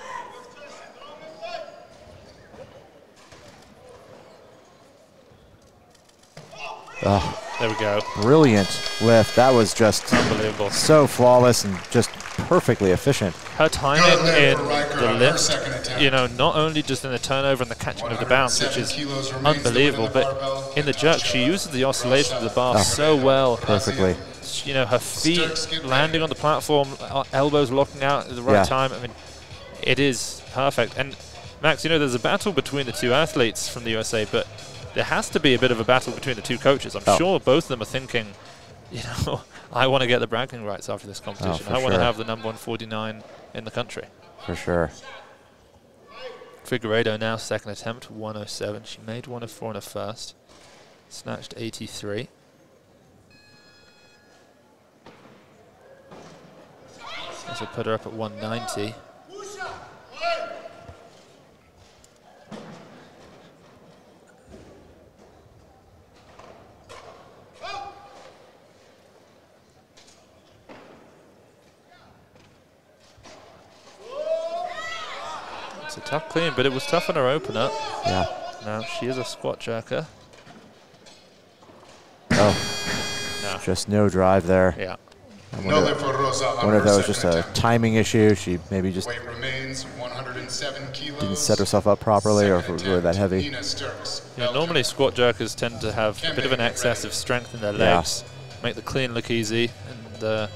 Oh, There we go. brilliant lift. That was just Unbelievable. so flawless and just perfectly efficient. Her timing Good lift in the lift, you know, not only just in the turnover and the catching of the bounce, which is unbelievable, but in the jerk, she uses the oscillation of the bar Oh. so well. Perfectly. You know, her feet landing on the platform, uh, elbows locking out at the right Yeah. time. I mean, it is perfect. And Max, you know, there's a battle between the two athletes from the USA, but there has to be a bit of a battle between the two coaches. I'm Oh. sure both of them are thinking, you know, I want to get the bragging rights after this oh, competition. Oh, I want to sure. have the number 149 in the country. For sure. Figueiredo now second attempt, 107. She made 104 in her first. Snatched 83. This will put her up at 190. It's a tough clean, but it was tough on her opener. Yeah. Now she is a squat jerker. Oh, No. just no drive there. Yeah. I wonder, lift for Rosa on wonder if that was just a attempt. timing issue. She maybe just remains kilos. didn't set herself up properly, or if it was really that heavy. Nina Sterckx, Yeah, normally squat jerkers tend to have a bit of an excess of strength in their Yeah. legs, make the clean look easy, and uh,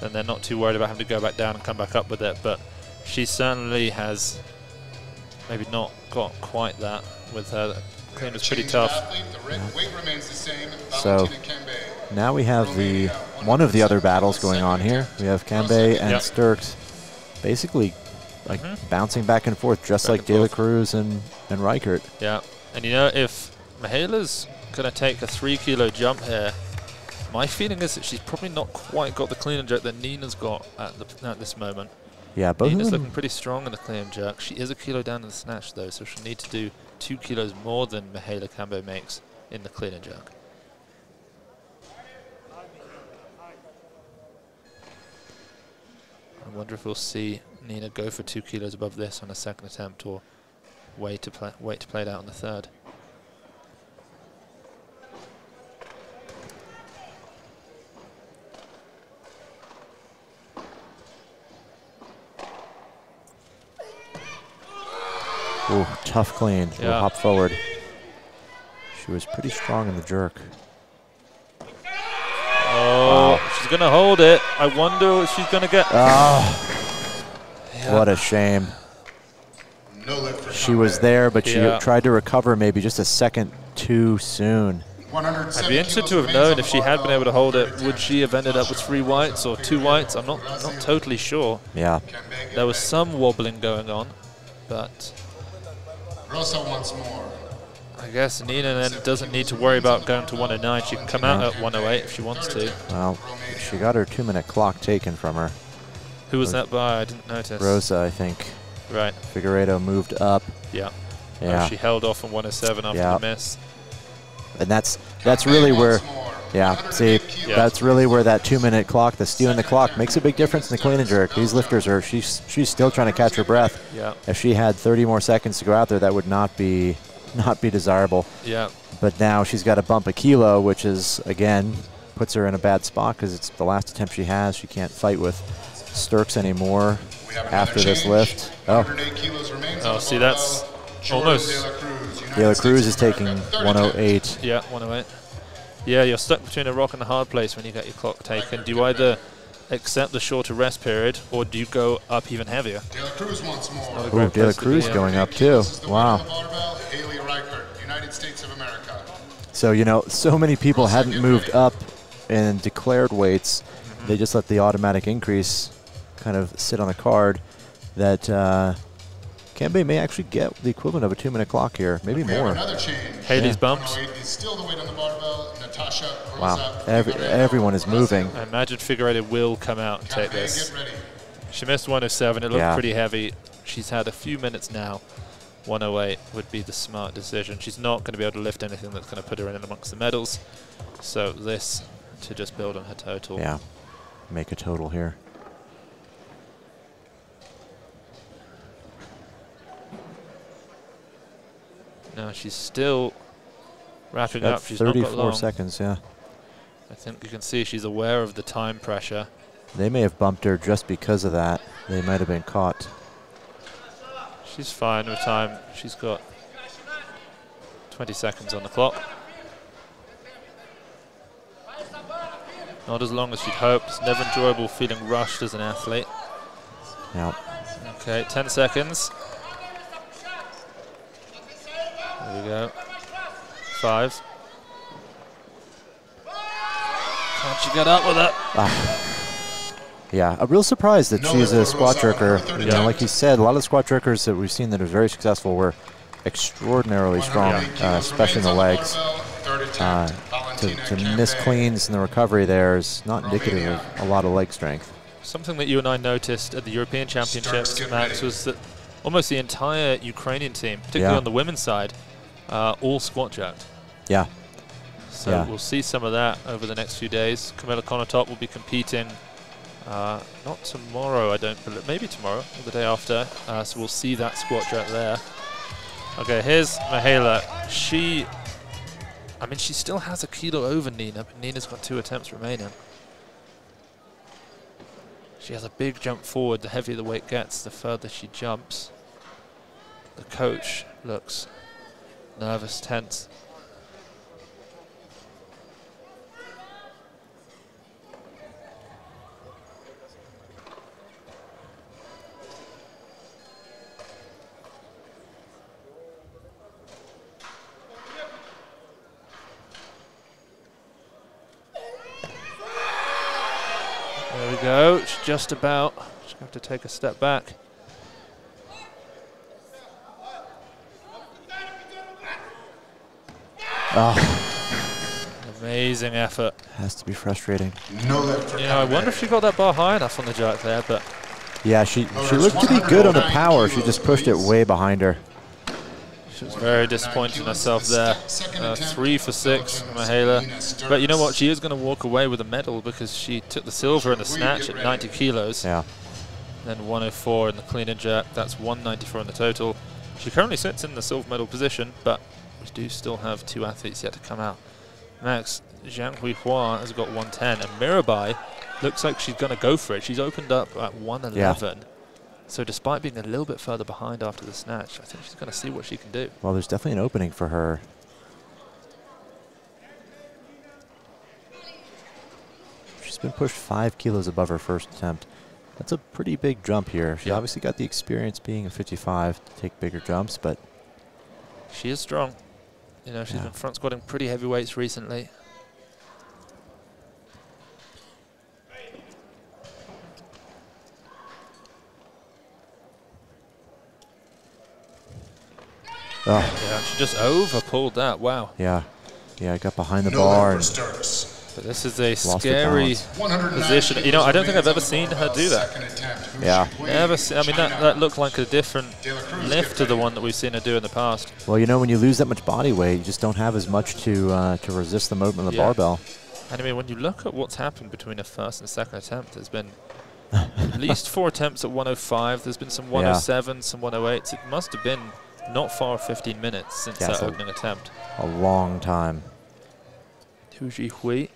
then they're not too worried about having to go back down and come back up with it. But she certainly has maybe not got quite that with her. The clean was pretty tough. athlete, the re- weight remains the same. So, Now we have the one of the other battles going on here. We have Cambei and Yep. Sterckx basically like Mhm. bouncing back and forth, just Back like and De La. Cruz and, and Reichardt. Yeah, and you know if Mihaela's going to take a three kilo jump here, my feeling is that she's probably not quite got the clean and jerk that Nina's got at, the, at this moment. Yeah, both Nina's of them. looking pretty strong in the clean and jerk. She is a kilo down in the snatch though, so she'll need to do two kilos more than Mihaela Cambei makes in the clean and jerk. I wonder if we'll see Nina go for two kilos above this on a second attempt, or wait to play wait to play it out on the third. Ooh, tough clean. Yeah. hop forward. She was pretty strong in the jerk. Oh, she's gonna hold it. I wonder if she's gonna get. Oh, Yeah. what a shame. No She was there, but she Yeah. tried to recover maybe just a second too soon. I'd be interested to have known if she had been able to hold it, would she have ended up with three whites or two whites? I'm not not totally sure. Yeah. There was some wobbling going on, but Rosa once more. I guess Nina then doesn't need to worry about going to 109. She can come out at 108 if she wants to. Well, she got her two-minute clock taken from her. Who was that by? I didn't notice. Rosa, I think. Right. Figueiredo moved up. Yeah. Oh, Yeah. she held off on 107 after Yeah. the miss. And that's that's really where, yeah. See, Yeah. that's really where that two-minute clock, the stealing the clock, makes a big difference in the clean and jerk. These lifters are she's she's still trying to catch her breath. Yeah. If she had 30 more seconds to go out there, that would not be not be desirable. Yeah. But now she's got to bump a kilo, which is again puts her in a bad spot because it's the last attempt she has. She can't fight with Sterckx anymore We have another after this lift. Oh, 108 kilos remains Oh, see, that's Jourdan almost- De La Cruz, Delacruz is taking 108. Yeah, 108. Yeah, you're stuck between a rock and a hard place when you get your clock taken. Do you either accept the shorter rest period or do you go up even heavier? attempt. De La Cruz once more. a Ooh, great De La place to be Cruz going up too. kilos is the winner Wow. of the barbell, Hayley Reichardt, United States of America. So you know, so many people hadn't moved up and declared weights. Mm-hmm. They just let the automatic increase kind of sit on the card. That uh, Cambei may actually get the equivalent of a two-minute clock here, maybe We more. another change. Hayley's Yeah. bumped. 108 is still the weight on the barbell. Natasha Wow, Rosa Every, everyone is moving. I imagine Figueiredo will come out and take this. She missed 107. It looked Yeah. pretty heavy. She's had a few minutes now. 108 would be the smart decision. She's not going to be able to lift anything that's going to put her in amongst the medals. So this to just build on her total. Yeah, make a total here. Now she's still wrapping up. She's not got 34 seconds. Yeah, I think you can see she's aware of the time pressure. they may have bumped her just because of that. They might have been caught. She's fine with time. She's got 20 seconds on the clock. Not as long as she'd hoped. It's never enjoyable feeling rushed as an athlete. Yeah, Okay, 10 seconds. There we go. Five. Can't you get up with it? Ah. Yeah, a real surprise that No she's a squat photos jerker. on her third You know, like you said, a lot of squat jerkers that we've seen that are very successful were extraordinarily strong, 108 uh, especially in the legs. Uh, to to miss cleans in the recovery there is not indicative of a lot of leg strength. Something that you and I noticed at the European Championships, get Max, was that almost the entire Ukrainian team, particularly Yeah. on the women's side, uh, all squat jerked. Yeah, So Yeah. we'll see some of that over the next few days. Kamila Konotop will be competing uh, not tomorrow, I don't believe, maybe tomorrow or the day after. Uh, so we'll see that squat jerk there. Okay, here's Mihaela. She, I mean, she still has a kilo over Nina, but Nina's got two attempts remaining. She has a big jump forward. The heavier the weight gets, the further she jumps. The coach looks nervous, tense. There we go. She's just about. To have to take a step back. Oh, Amazing effort. has to be frustrating. No lift for You know, I wonder if she got that bar high enough on the jerk there, but Yeah, she Oh, she looked to be good on the power. She just pushed it way behind her. she was very disappointed in herself there. Uh, three for six, Belgium's Mihaela. Nina But you know what? She is going to walk away with a medal because she took the silver in the snatch at 90 kilos, Yeah, then 104 in the clean and jerk. That's 194 in the total. She currently sits in the silver medal position, but we do still have two athletes yet to come out. Max, Jiang Huihua has got 110, and Mirabai looks like she's going to go for it. She's opened up at 111. So despite being a little bit further behind after the snatch, I think she's going to see what she can do. well, there's definitely an opening for her. She's been pushed five kilos above her first attempt. That's a pretty big jump here. She Yeah. obviously got the experience being a 55 to take bigger jumps, but She is strong. You know, she's Yeah. been front squatting pretty heavy weights recently. oh, Yeah, she just over pulled that. Wow. yeah, yeah, I got behind the No bar and for Sterckx. But this is a Lost scary balance. 109 position. You know, I don't think I've ever seen her do on that. second attempt. Yeah. Never se- I mean, that, that looked like a different Delacruz, lift to the one that we've seen her do in the past. Well, you know, when you lose that much body weight, you just don't have as much to uh, to resist the movement of the Yeah. barbell. And I mean, when you look at what's happened between a first and second attempt, there's been at least four attempts at 105. There's been some 107s, some 108s. It must have been not far off 15 minutes since Yeah, that so- opening attempt. A long time. Hou Zhihui,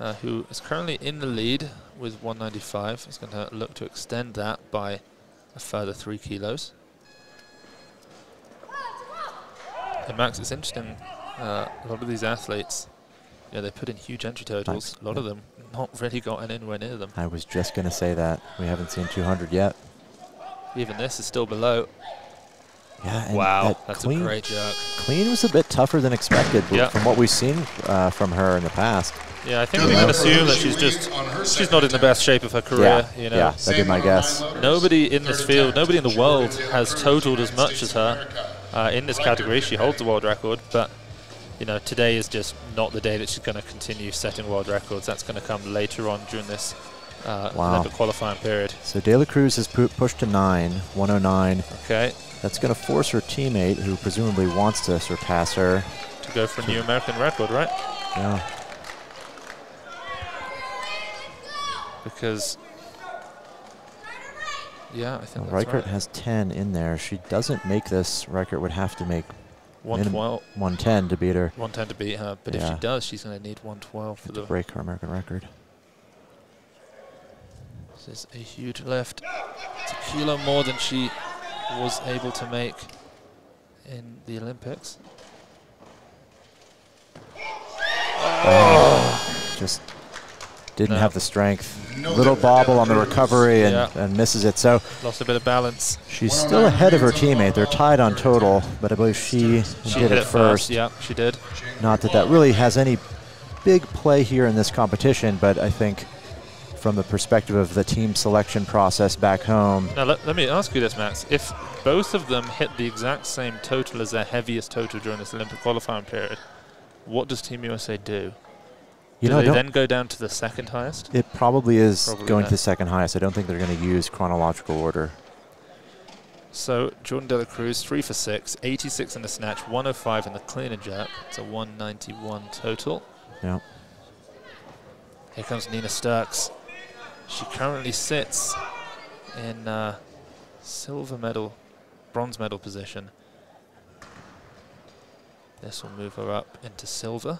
uh, who is currently in the lead with 195, is going to look to extend that by a further three kilos. And Max, it's interesting. Uh, a lot of these athletes, you know, they put in huge entry totals. A lot of them not really gotten anywhere near them. I was just going to say that. We haven't seen 200 yet. Even this is still below. Yeah. wow, that that's clean, a great jerk. Clean was a bit tougher than expected Yeah. from what we've seen uh, from her in the past. Yeah, I think we can assume that she's just she's not in the best shape of her career. yeah, You know, yeah, that'd be my guess. Nobody in this field, nobody in the world Jourdan De La has totaled as much as her uh, in this category. She holds the world record, but you know today is just not the day that she's going to continue setting world records. That's going to come later on during this uh, Wow. Olympic qualifying period. So Delacruz has pu- pushed to 9, 109. Okay, That's going to force her teammate, who presumably wants to surpass her. to go for a new American record, right? Yeah. Because yeah, I think that's Reichardt right. has 10 in there. She doesn't make this. Reichardt would have to make 112, 110 to beat her 110 to beat her, but if she does, she's going to need 112 for to the. break her American record. This is a huge lift. It's a kilo more than she was able to make in the Olympics. Oh, just didn't No. have the strength. No Little lift. bobble on the recovery and, Yeah. and misses it. So Lost a bit of balance. she's still ahead of her teammate. They're tied on total, but I believe she, She did hit it first. Yeah, she did. Not that that really has any big play here in this competition, but I think from the perspective of the team selection process back home. Now, let, let me ask you this, Max. If both of them hit the exact same total as their heaviest total during this Olympic qualifying period, what does Team USA do? You do know, they then go down to the second highest? it probably is Probably going to the second highest. I don't think they're going to use chronological order. So Jourdan Delacruz, three for six, 86 in the snatch, 105 in the clean and jerk. It's a 191 total. Yeah. Here comes Nina Sterckx. She currently sits in uh, silver medal, bronze medal position. This will move her up into silver.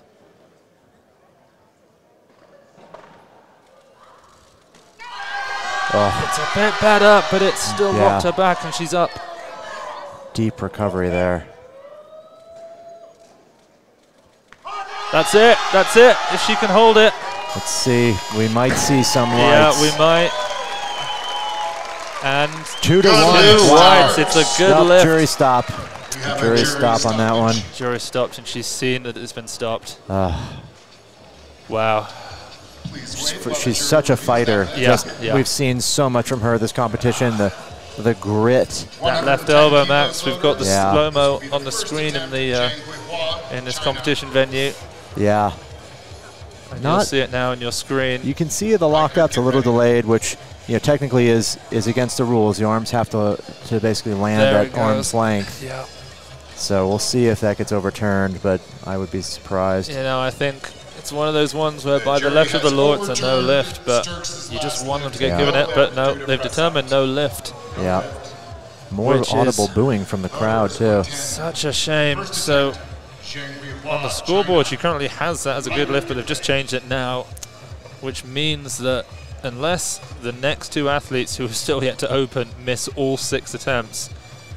Oh, It's a bit better, but it's still Yeah. rocked her back, and she's up. deep recovery there. That's it. That's it. If she can hold it. Let's see. We might see some lights. Yeah, we might. And Two to one. news. two Wow. It's a good Stop, lift. jury stop. We have a Jury jury stop on that one. Jury stopped, and she's seen that it's been stopped. Uh, Wow. She's, wait while the she's such a fighter. that. Yeah, Just- yeah. We've seen so much from her this competition. The the grit. That left elbow, Max. We've got the Yeah. slow mo on the screen in the uh, in this competition venue. Yeah. And you'll Not- see it now on your screen. You can see the lockout's a little delayed, which you know technically is is against the rules. The arms have to to basically land There at arm's goes. length. yeah. So we'll see if that gets overturned, but I would be surprised. You know, I think it's one of those ones where by the left of the law it's a no lift, but you just want them to get Yeah. given it. But no, they've determined no lift. Yeah. More audible booing from the crowd too. Such a shame. So on the scoreboard, she currently has that as a good lift, but they've just changed it now, which means that unless the next two athletes who are still yet to open miss all six attempts,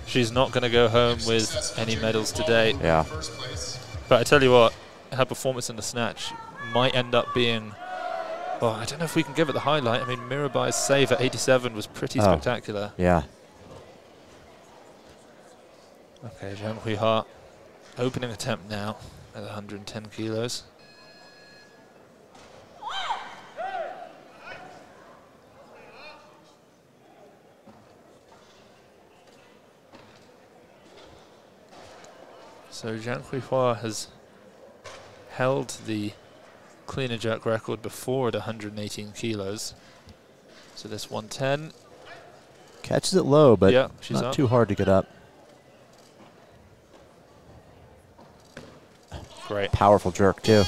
she's not going to go home with any medals today. Yeah. First place. But I tell you what, her performance in the snatch might end up being. Well, I don't know if we can give it the highlight. I mean, Mirabai's save at 87 was pretty Oh. spectacular. Yeah. Okay, Jiang opening attempt now at 110 kilos. So Jiang Huihua has held the clean and jerk record before at 118 kilos. So this 110, Catches it low, but yeah, she's not up. too hard to get up. Great. Powerful jerk too.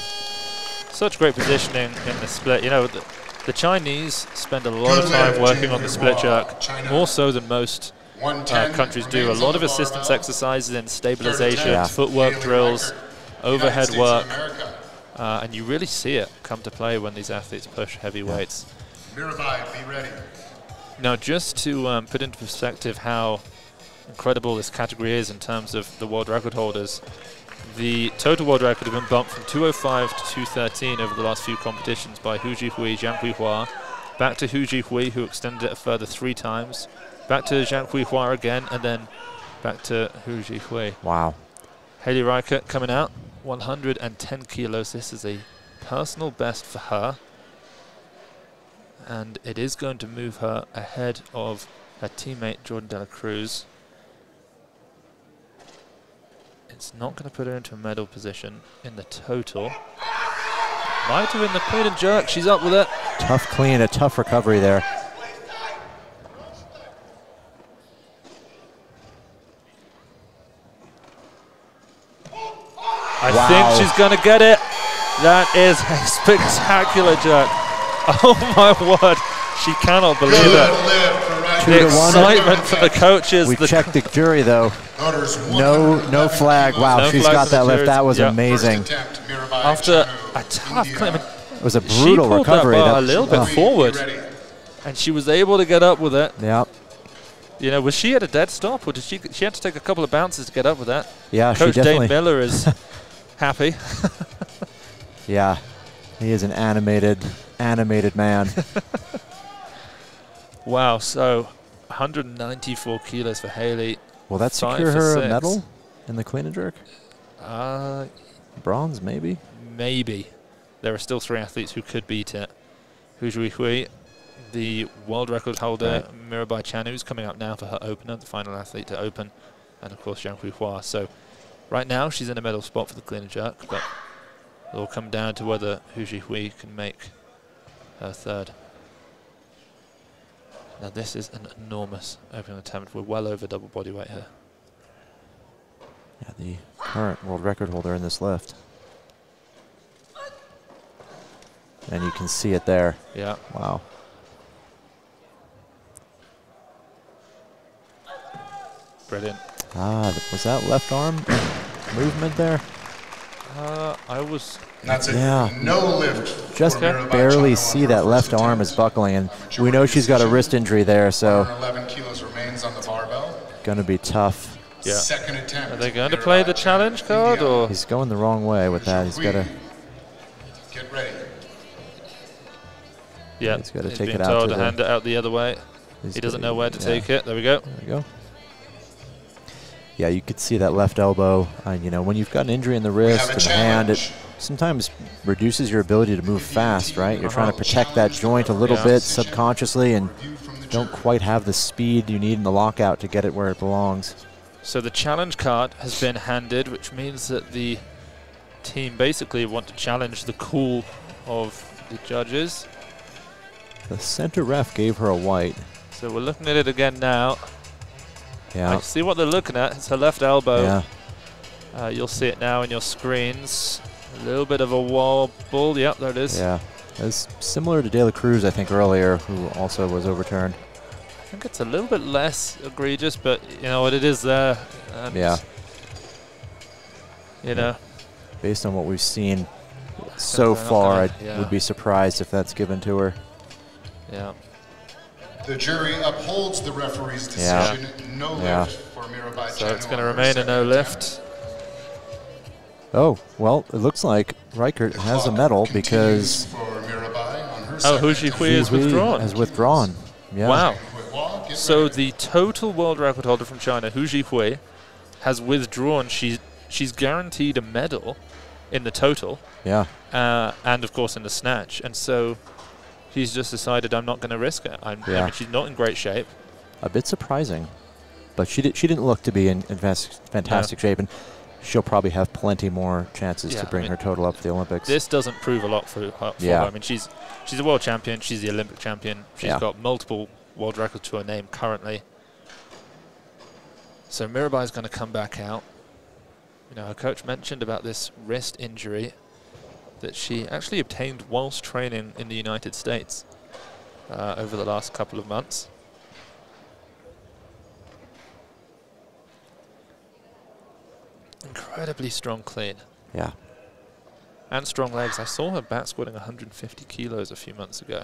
Such great positioning in the split. You know, the, the Chinese spend a lot of time working on the split jerk, more so than most uh, countries do. A lot of assistance exercises in stabilization, Yeah. footwork drills, overhead work, uh, and you really see it come to play when these athletes push heavy weights. Mirabai, be ready. Now, just to um, put into perspective how incredible this category is in terms of the world record holders, the total world record has been bumped from 205 to 213 over the last few competitions by Hou Zhihui, Jiang Huihua, back to Hou Zhihui, who extended it a further three times, back to Jiang Huihua again, and then back to Hou Zhihui. Wow. Hayley Reichardt coming out, 110 kilos. This is a personal best for her. And it is going to move her ahead of her teammate Jourdan Delacruz. It's not going to put her into a medal position in the total. Might have been the clean and jerk. She's up with it. Tough clean, a tough recovery there. I Wow. think she's going to get it. That is a spectacular jerk. Oh my word. She cannot believe Good it. Lift for Reichardt. Two The to one. excitement from the coaches. We the checked the jury though. No, no flag. Wow, No she's flag got that lift. That was Yeah. amazing. Attempt, after a tough India. claim, It was a brutal pulled recovery. that bar That- a little bit oh, forward, and she was able to get up with it. yeah, You know, was she at a dead stop, or did she? She had to take a couple of bounces to get up with that. yeah, she Coach Dane definitely. Miller is happy. Yeah, he is an animated, animated man. Wow. So, 194 kilos for Hayley. Will that secure her a six. medal in the clean and jerk? Uh, Bronze, maybe. maybe. There are still three athletes who could beat it. Hu Hui, the world record holder, Right. Mirabai Chanu, who's coming up now for her opener, the final athlete to open, and of course Jiang Huihua. So right now she's in a medal spot for the clean and jerk, but it'll come down to whether Hu Hui can make her third. Now this is an enormous opening attempt. We're well over double body weight here. Yeah, the current world record holder in this lift. And you can see it there. Yeah. Wow. Brilliant. Ah, th- was that left arm movement there? Uh, I was. And that's it. Yeah. No lift. Just for barely Chana see that left first arm is buckling, and Majority we know she's got a wrist injury there, so 111 kilos remains on the barbell. going to be tough. Yeah. Second attempt. Are they going to play the challenge card India. or? He's going the wrong way with that. He's got to. Get ready. Yeah. He's gotta he's take being it out told to to the- hand it out the other way. He doesn't know where to take it. There we go. There we go. Yeah, you could see that left elbow. Uh, you know, when you've got an injury in the wrist and the hand, it sometimes reduces your ability to move fast, right? You're trying to protect that joint a little Yeah. bit subconsciously and Review from the don't quite have the speed you need in the lockout to get it where it belongs. So the challenge card has been handed, which means that the team basically want to challenge the call of the judges. The center ref gave her a white. So we're looking at it again now. I Yeah. see what they're looking at. It's her left elbow. Yeah. Uh, you'll see it now in your screens. A little bit of a wobble. Yep, there it is. Yeah. It's similar to Delacruz, I think, earlier, who also was overturned. I think it's a little bit less egregious, but you know what? It is there. Yeah. You know. Based on what we've seen so far, I yeah. would be surprised if that's given to her. Yeah. The jury upholds the referee's Yeah. decision. No Yeah. lift for Mirabai So Chanu it's going to remain a no lift. Oh, well, it looks like Reichardt The has a medal because for Mirabai on her Oh, second Hu Hui attempt. is withdrawn. Has withdrawn. Yeah. Wow. Hui Hua, get So the total world record holder from China, Hou Zhihui, has withdrawn. She's she's guaranteed a medal in the total, Yeah. uh, and of course in the snatch. And so she's just decided I'm not going to risk it. I'm, I mean, she's not in great shape. A bit surprising, but she did. She didn't look to be in, in fantastic shape, and she'll probably have plenty more chances Yeah, to I bring mean, her total up for the Olympics. This doesn't prove a lot for her. For Yeah. her. I mean, she's she's a world champion. She's the Olympic champion. She's Yeah. got multiple world records to her name currently. So Mirabai is going to come back out. You know, her coach mentioned about this wrist injury that she actually obtained whilst training in the United States uh, over the last couple of months. Incredibly strong clean yeah. and strong legs. I saw her back squatting 150 kilos a few months ago.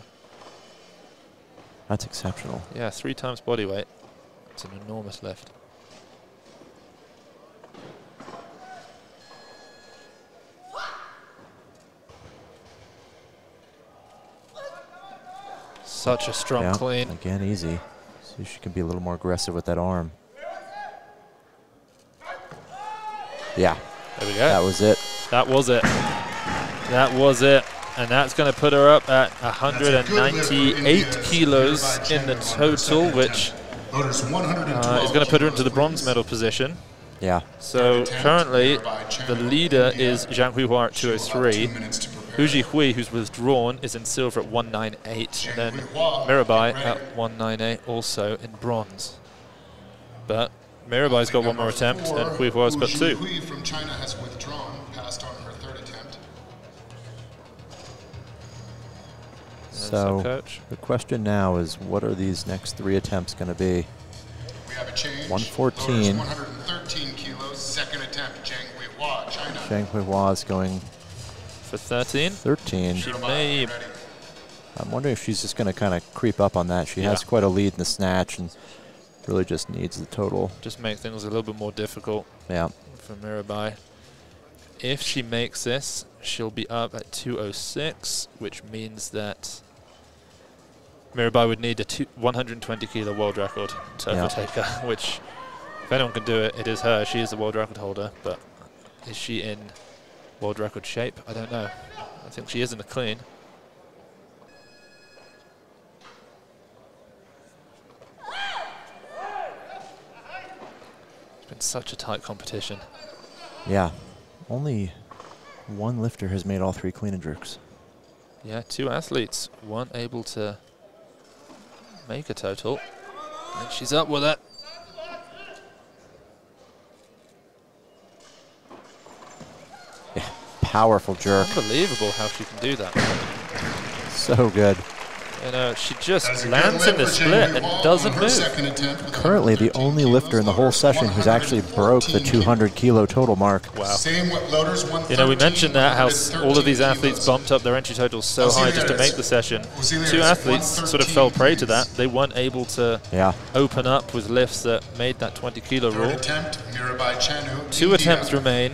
That's exceptional. Yeah, three times body weight. It's an enormous lift. Such a strong yeah. clean. Again, easy. So she can be a little more aggressive with that arm. Yeah, There we go. that was it. That was it. That was it. And that's going to put her up at 198 kilos in the total, which uh, is going to put her into the bronze medal position. Yeah. So currently, the leader is Jiang Huihua at She'll have two 203. Minutes to prepare. Hou Zhihui, who's withdrawn, is in silver at 198. And then Zhang Mirabai at ready. 198, also in bronze. But Mirabai's got one more attempt, four, and Huihua's got two. Zhihui from China has withdrawn, passed on her third attempt. There's So coach. the question now is, what are these next three attempts going to be? We have a change. 114. Voters 113 kilos, second attempt. Jiang Huihua, China. Jiang Huihua is going For 13, 13. She may- I'm wondering if she's just going to kind of creep up on that. She has quite a lead in the snatch and really just needs the total. just make things a little bit more difficult Yeah. for Mirabai. If she makes this, she'll be up at 206, which means that Mirabai would need a two, 120 kilo world record to Yeah. overtake her, which, if anyone can do it, it is her. She is the world record holder, but is she in world record shape. I don't know. I think she is in the clean. It's been such a tight competition. Yeah. Only one lifter has made all three clean and jerks. Yeah, two athletes, one able to make a total. And she's up with it. Powerful jerk. Unbelievable how she can do that. So good. You know, she just That's a good lands in the split and doesn't move. second attempt with Currently the only lifter in the whole session who's actually broke the 200 kilo total mark. Wow. Same with loaders, You know, we mentioned that how all of these athletes bumped up their entry totals so high just to make the session. Two athletes sort of fell prey to that. They weren't able to Yeah. open up with lifts that made that 20 kilo rule. attempt, Mirabai Chanu. Two attempts remain.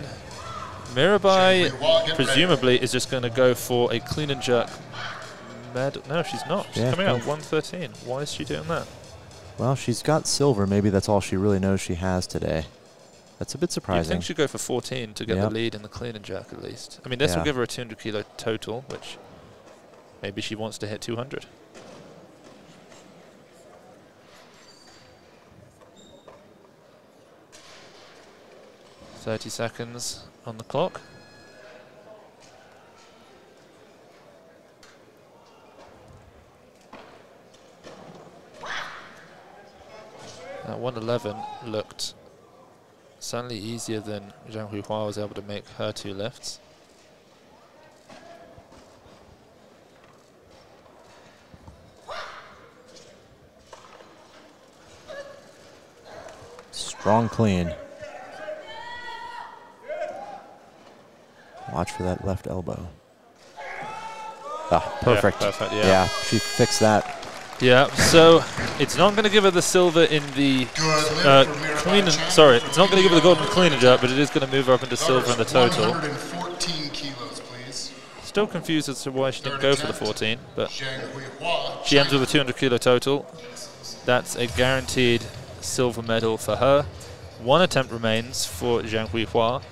Mirabai Shangri-La, ready. presumably is just going to go for a clean and jerk medal. No, she's not. She's Yeah, coming out both. 113. Why is she doing that? Well, she's got silver. Maybe that's all she really knows she has today. That's a bit surprising. I think she'd go for 14 to get Yep. the lead in the clean and jerk at least. I mean, this will give her a 200 kilo total, which maybe she wants to hit 200. Thirty seconds on the clock. That 111 looked certainly easier than Jiang Huihua was able to make her two lifts. Strong clean. Watch for that left elbow. Ah, perfect. perfect, yeah. she fixed that. Yeah, so it's not going to give her the silver in the uh, clean. And, sorry, it's not going to give her the golden clean and jerk, but it is going to move her up into silver in the total. 114 kilos, please. Still confused as to why she didn't go for the 14, but she ends with a 200 kilo total. That's a guaranteed silver medal for her. One attempt remains for Jiang Huihua.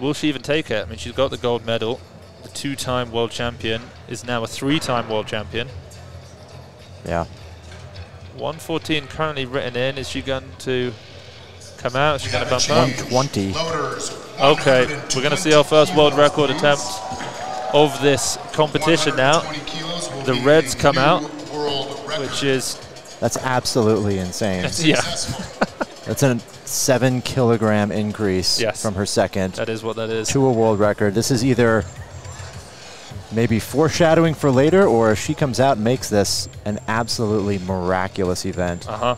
Will she even take it? I mean, she's got the gold medal. The two-time world champion is now a three-time world champion. Yeah. 114 currently written in. Is she going to come out? Is she going to bump up? 120. Okay, we're going to see our first world record attempt of this competition now, 120 kilos will The Reds come out, which is That's absolutely insane. yeah, That's a seven kilogram increase Yes. from her second that is what that is. to a world record. This is either maybe foreshadowing for later, or if she comes out and makes this an absolutely miraculous event. Uh huh.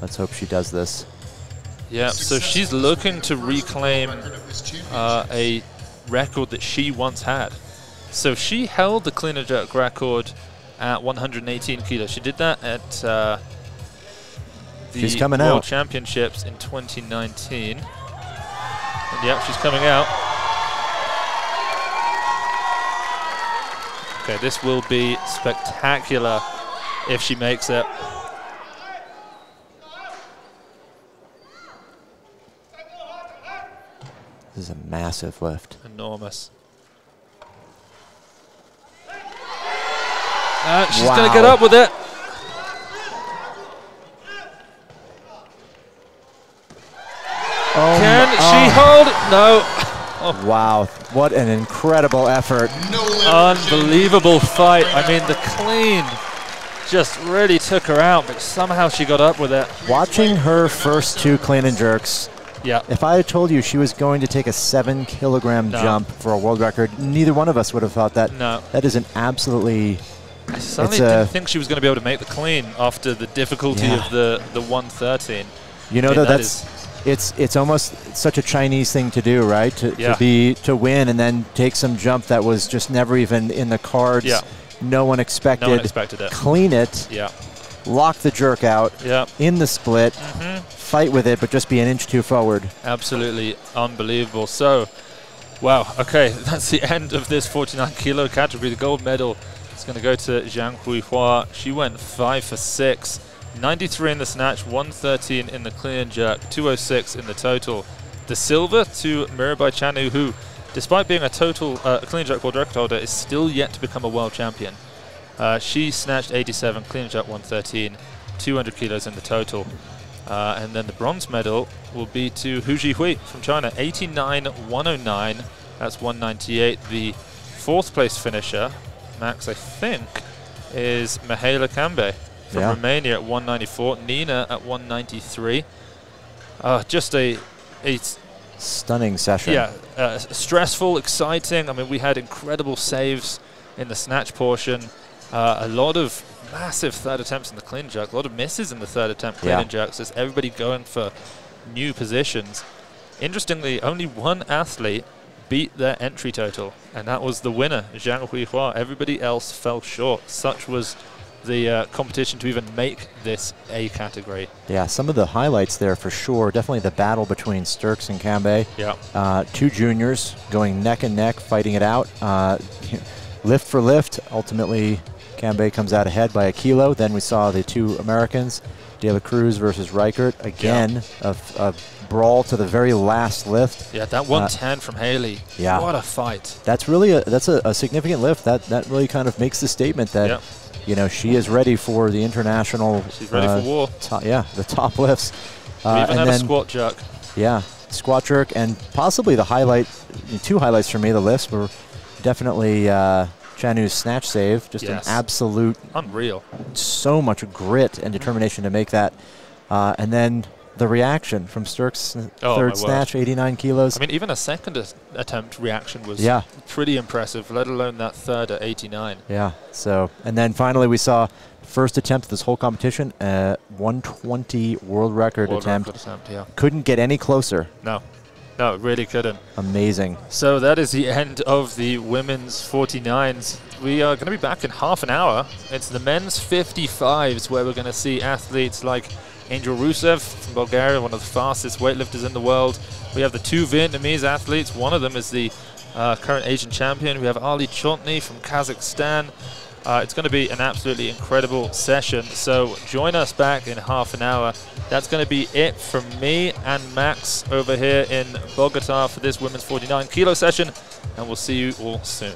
Let's hope she does this. Yeah. So she's looking to the first world reclaim record of this championship. uh, a record that she once had. So she held the clean and jerk record at 118 kilos. She did that at uh, the She's coming World out. Championships in 2019. And yep, she's coming out. Okay, this will be spectacular if she makes it. This is a massive lift. Enormous. And she's going to get up with it. Oh Can my- she oh, hold? No. Wow, what an incredible effort. No Unbelievable fight. I mean, the clean just really took her out, but somehow she got up with it. Watching her first two clean and jerks, Yeah. if I had told you she was going to take a seven kilogram No. jump for a world record, neither one of us would have thought that. No. That is an absolutely I suddenly didn't think she was going to be able to make the clean after the difficulty Yeah. of the, the 113. You know I mean, that that that's it's it's almost such a Chinese thing to do, right? To, Yeah. to be to win and then take some jump that was just never even in the cards. Yeah. No one expected. No one expected it. Clean it, Yeah. lock the jerk out Yeah. in the split, Mm-hmm. fight with it, but just be an inch too forward. Absolutely unbelievable. So, wow, okay, that's the end of this 49 kilo category. The gold medal is going to go to Jiang Huihua. She went 5 for 6, 93 in the snatch, 113 in the clean and jerk, 206 in the total. The silver to Mirabai Chanu, who, despite being a total uh, clean and jerk world record holder, is still yet to become a world champion. Uh, she snatched 87, clean and jerk 113, 200 kilos in the total. Uh, and then the bronze medal will be to Hou Zhihui from China, 89 109. That's 198. The fourth place finisher, Max, I think, is Mihaela Cambei from Yeah. Romania at 194. Nina at 193. Uh, just a, Stunning session. yeah, uh, stressful, exciting. I mean, we had incredible saves in the snatch portion. Uh, a lot of massive third attempts in the clean jerk. A lot of misses in the third attempt clean Yeah. and jerks. Just everybody going for new positions. Interestingly, only one athlete beat their entry total, and that was the winner, Jiang Huihua. Everybody else fell short. Such was the uh, competition to even make this A category. Yeah, some of the highlights there for sure. Definitely the battle between Sterckx and Cambei. Yeah. Uh, two juniors going neck and neck, fighting it out. Uh, lift for lift. Ultimately, Cambei comes out ahead by a kilo. Then we saw the two Americans, Delacruz versus Reichardt. Again, a, a brawl to the very last lift. Yeah, that 110 from Hayley. yeah. What a fight. That's really a, that's a, a significant lift. That that really kind of makes the statement that Yep. You know she is ready for the international. She's ready uh, for war. yeah, the top lifts. We Uh, even and had a squat jerk. yeah, squat jerk, and possibly the highlight, two highlights for me. The lifts were definitely uh, Chanu's snatch save, just Yes. an absolute, Unreal. so much grit and determination to make that, uh, and then the reaction from Sterckx's Oh, third snatch, 89 kilos. I mean, even a second attempt reaction was Yeah. pretty impressive, let alone that third at 89. Yeah. So, and then finally we saw first attempt of this whole competition, uh, 120 world record World attempt. record attempt, yeah. Couldn't get any closer. No, no, really couldn't. Amazing. So that is the end of the women's 49s. We are going to be back in half an hour. It's the men's 55s where we're going to see athletes like Angel Rusev from Bulgaria, one of the fastest weightlifters in the world. We have the two Vietnamese athletes. One of them is the uh, current Asian champion. We have Ali Chotny from Kazakhstan. Uh, it's going to be an absolutely incredible session. So join us back in half an hour. That's going to be it from me and Max over here in Bogota for this women's 49 kilo session. And we'll see you all soon.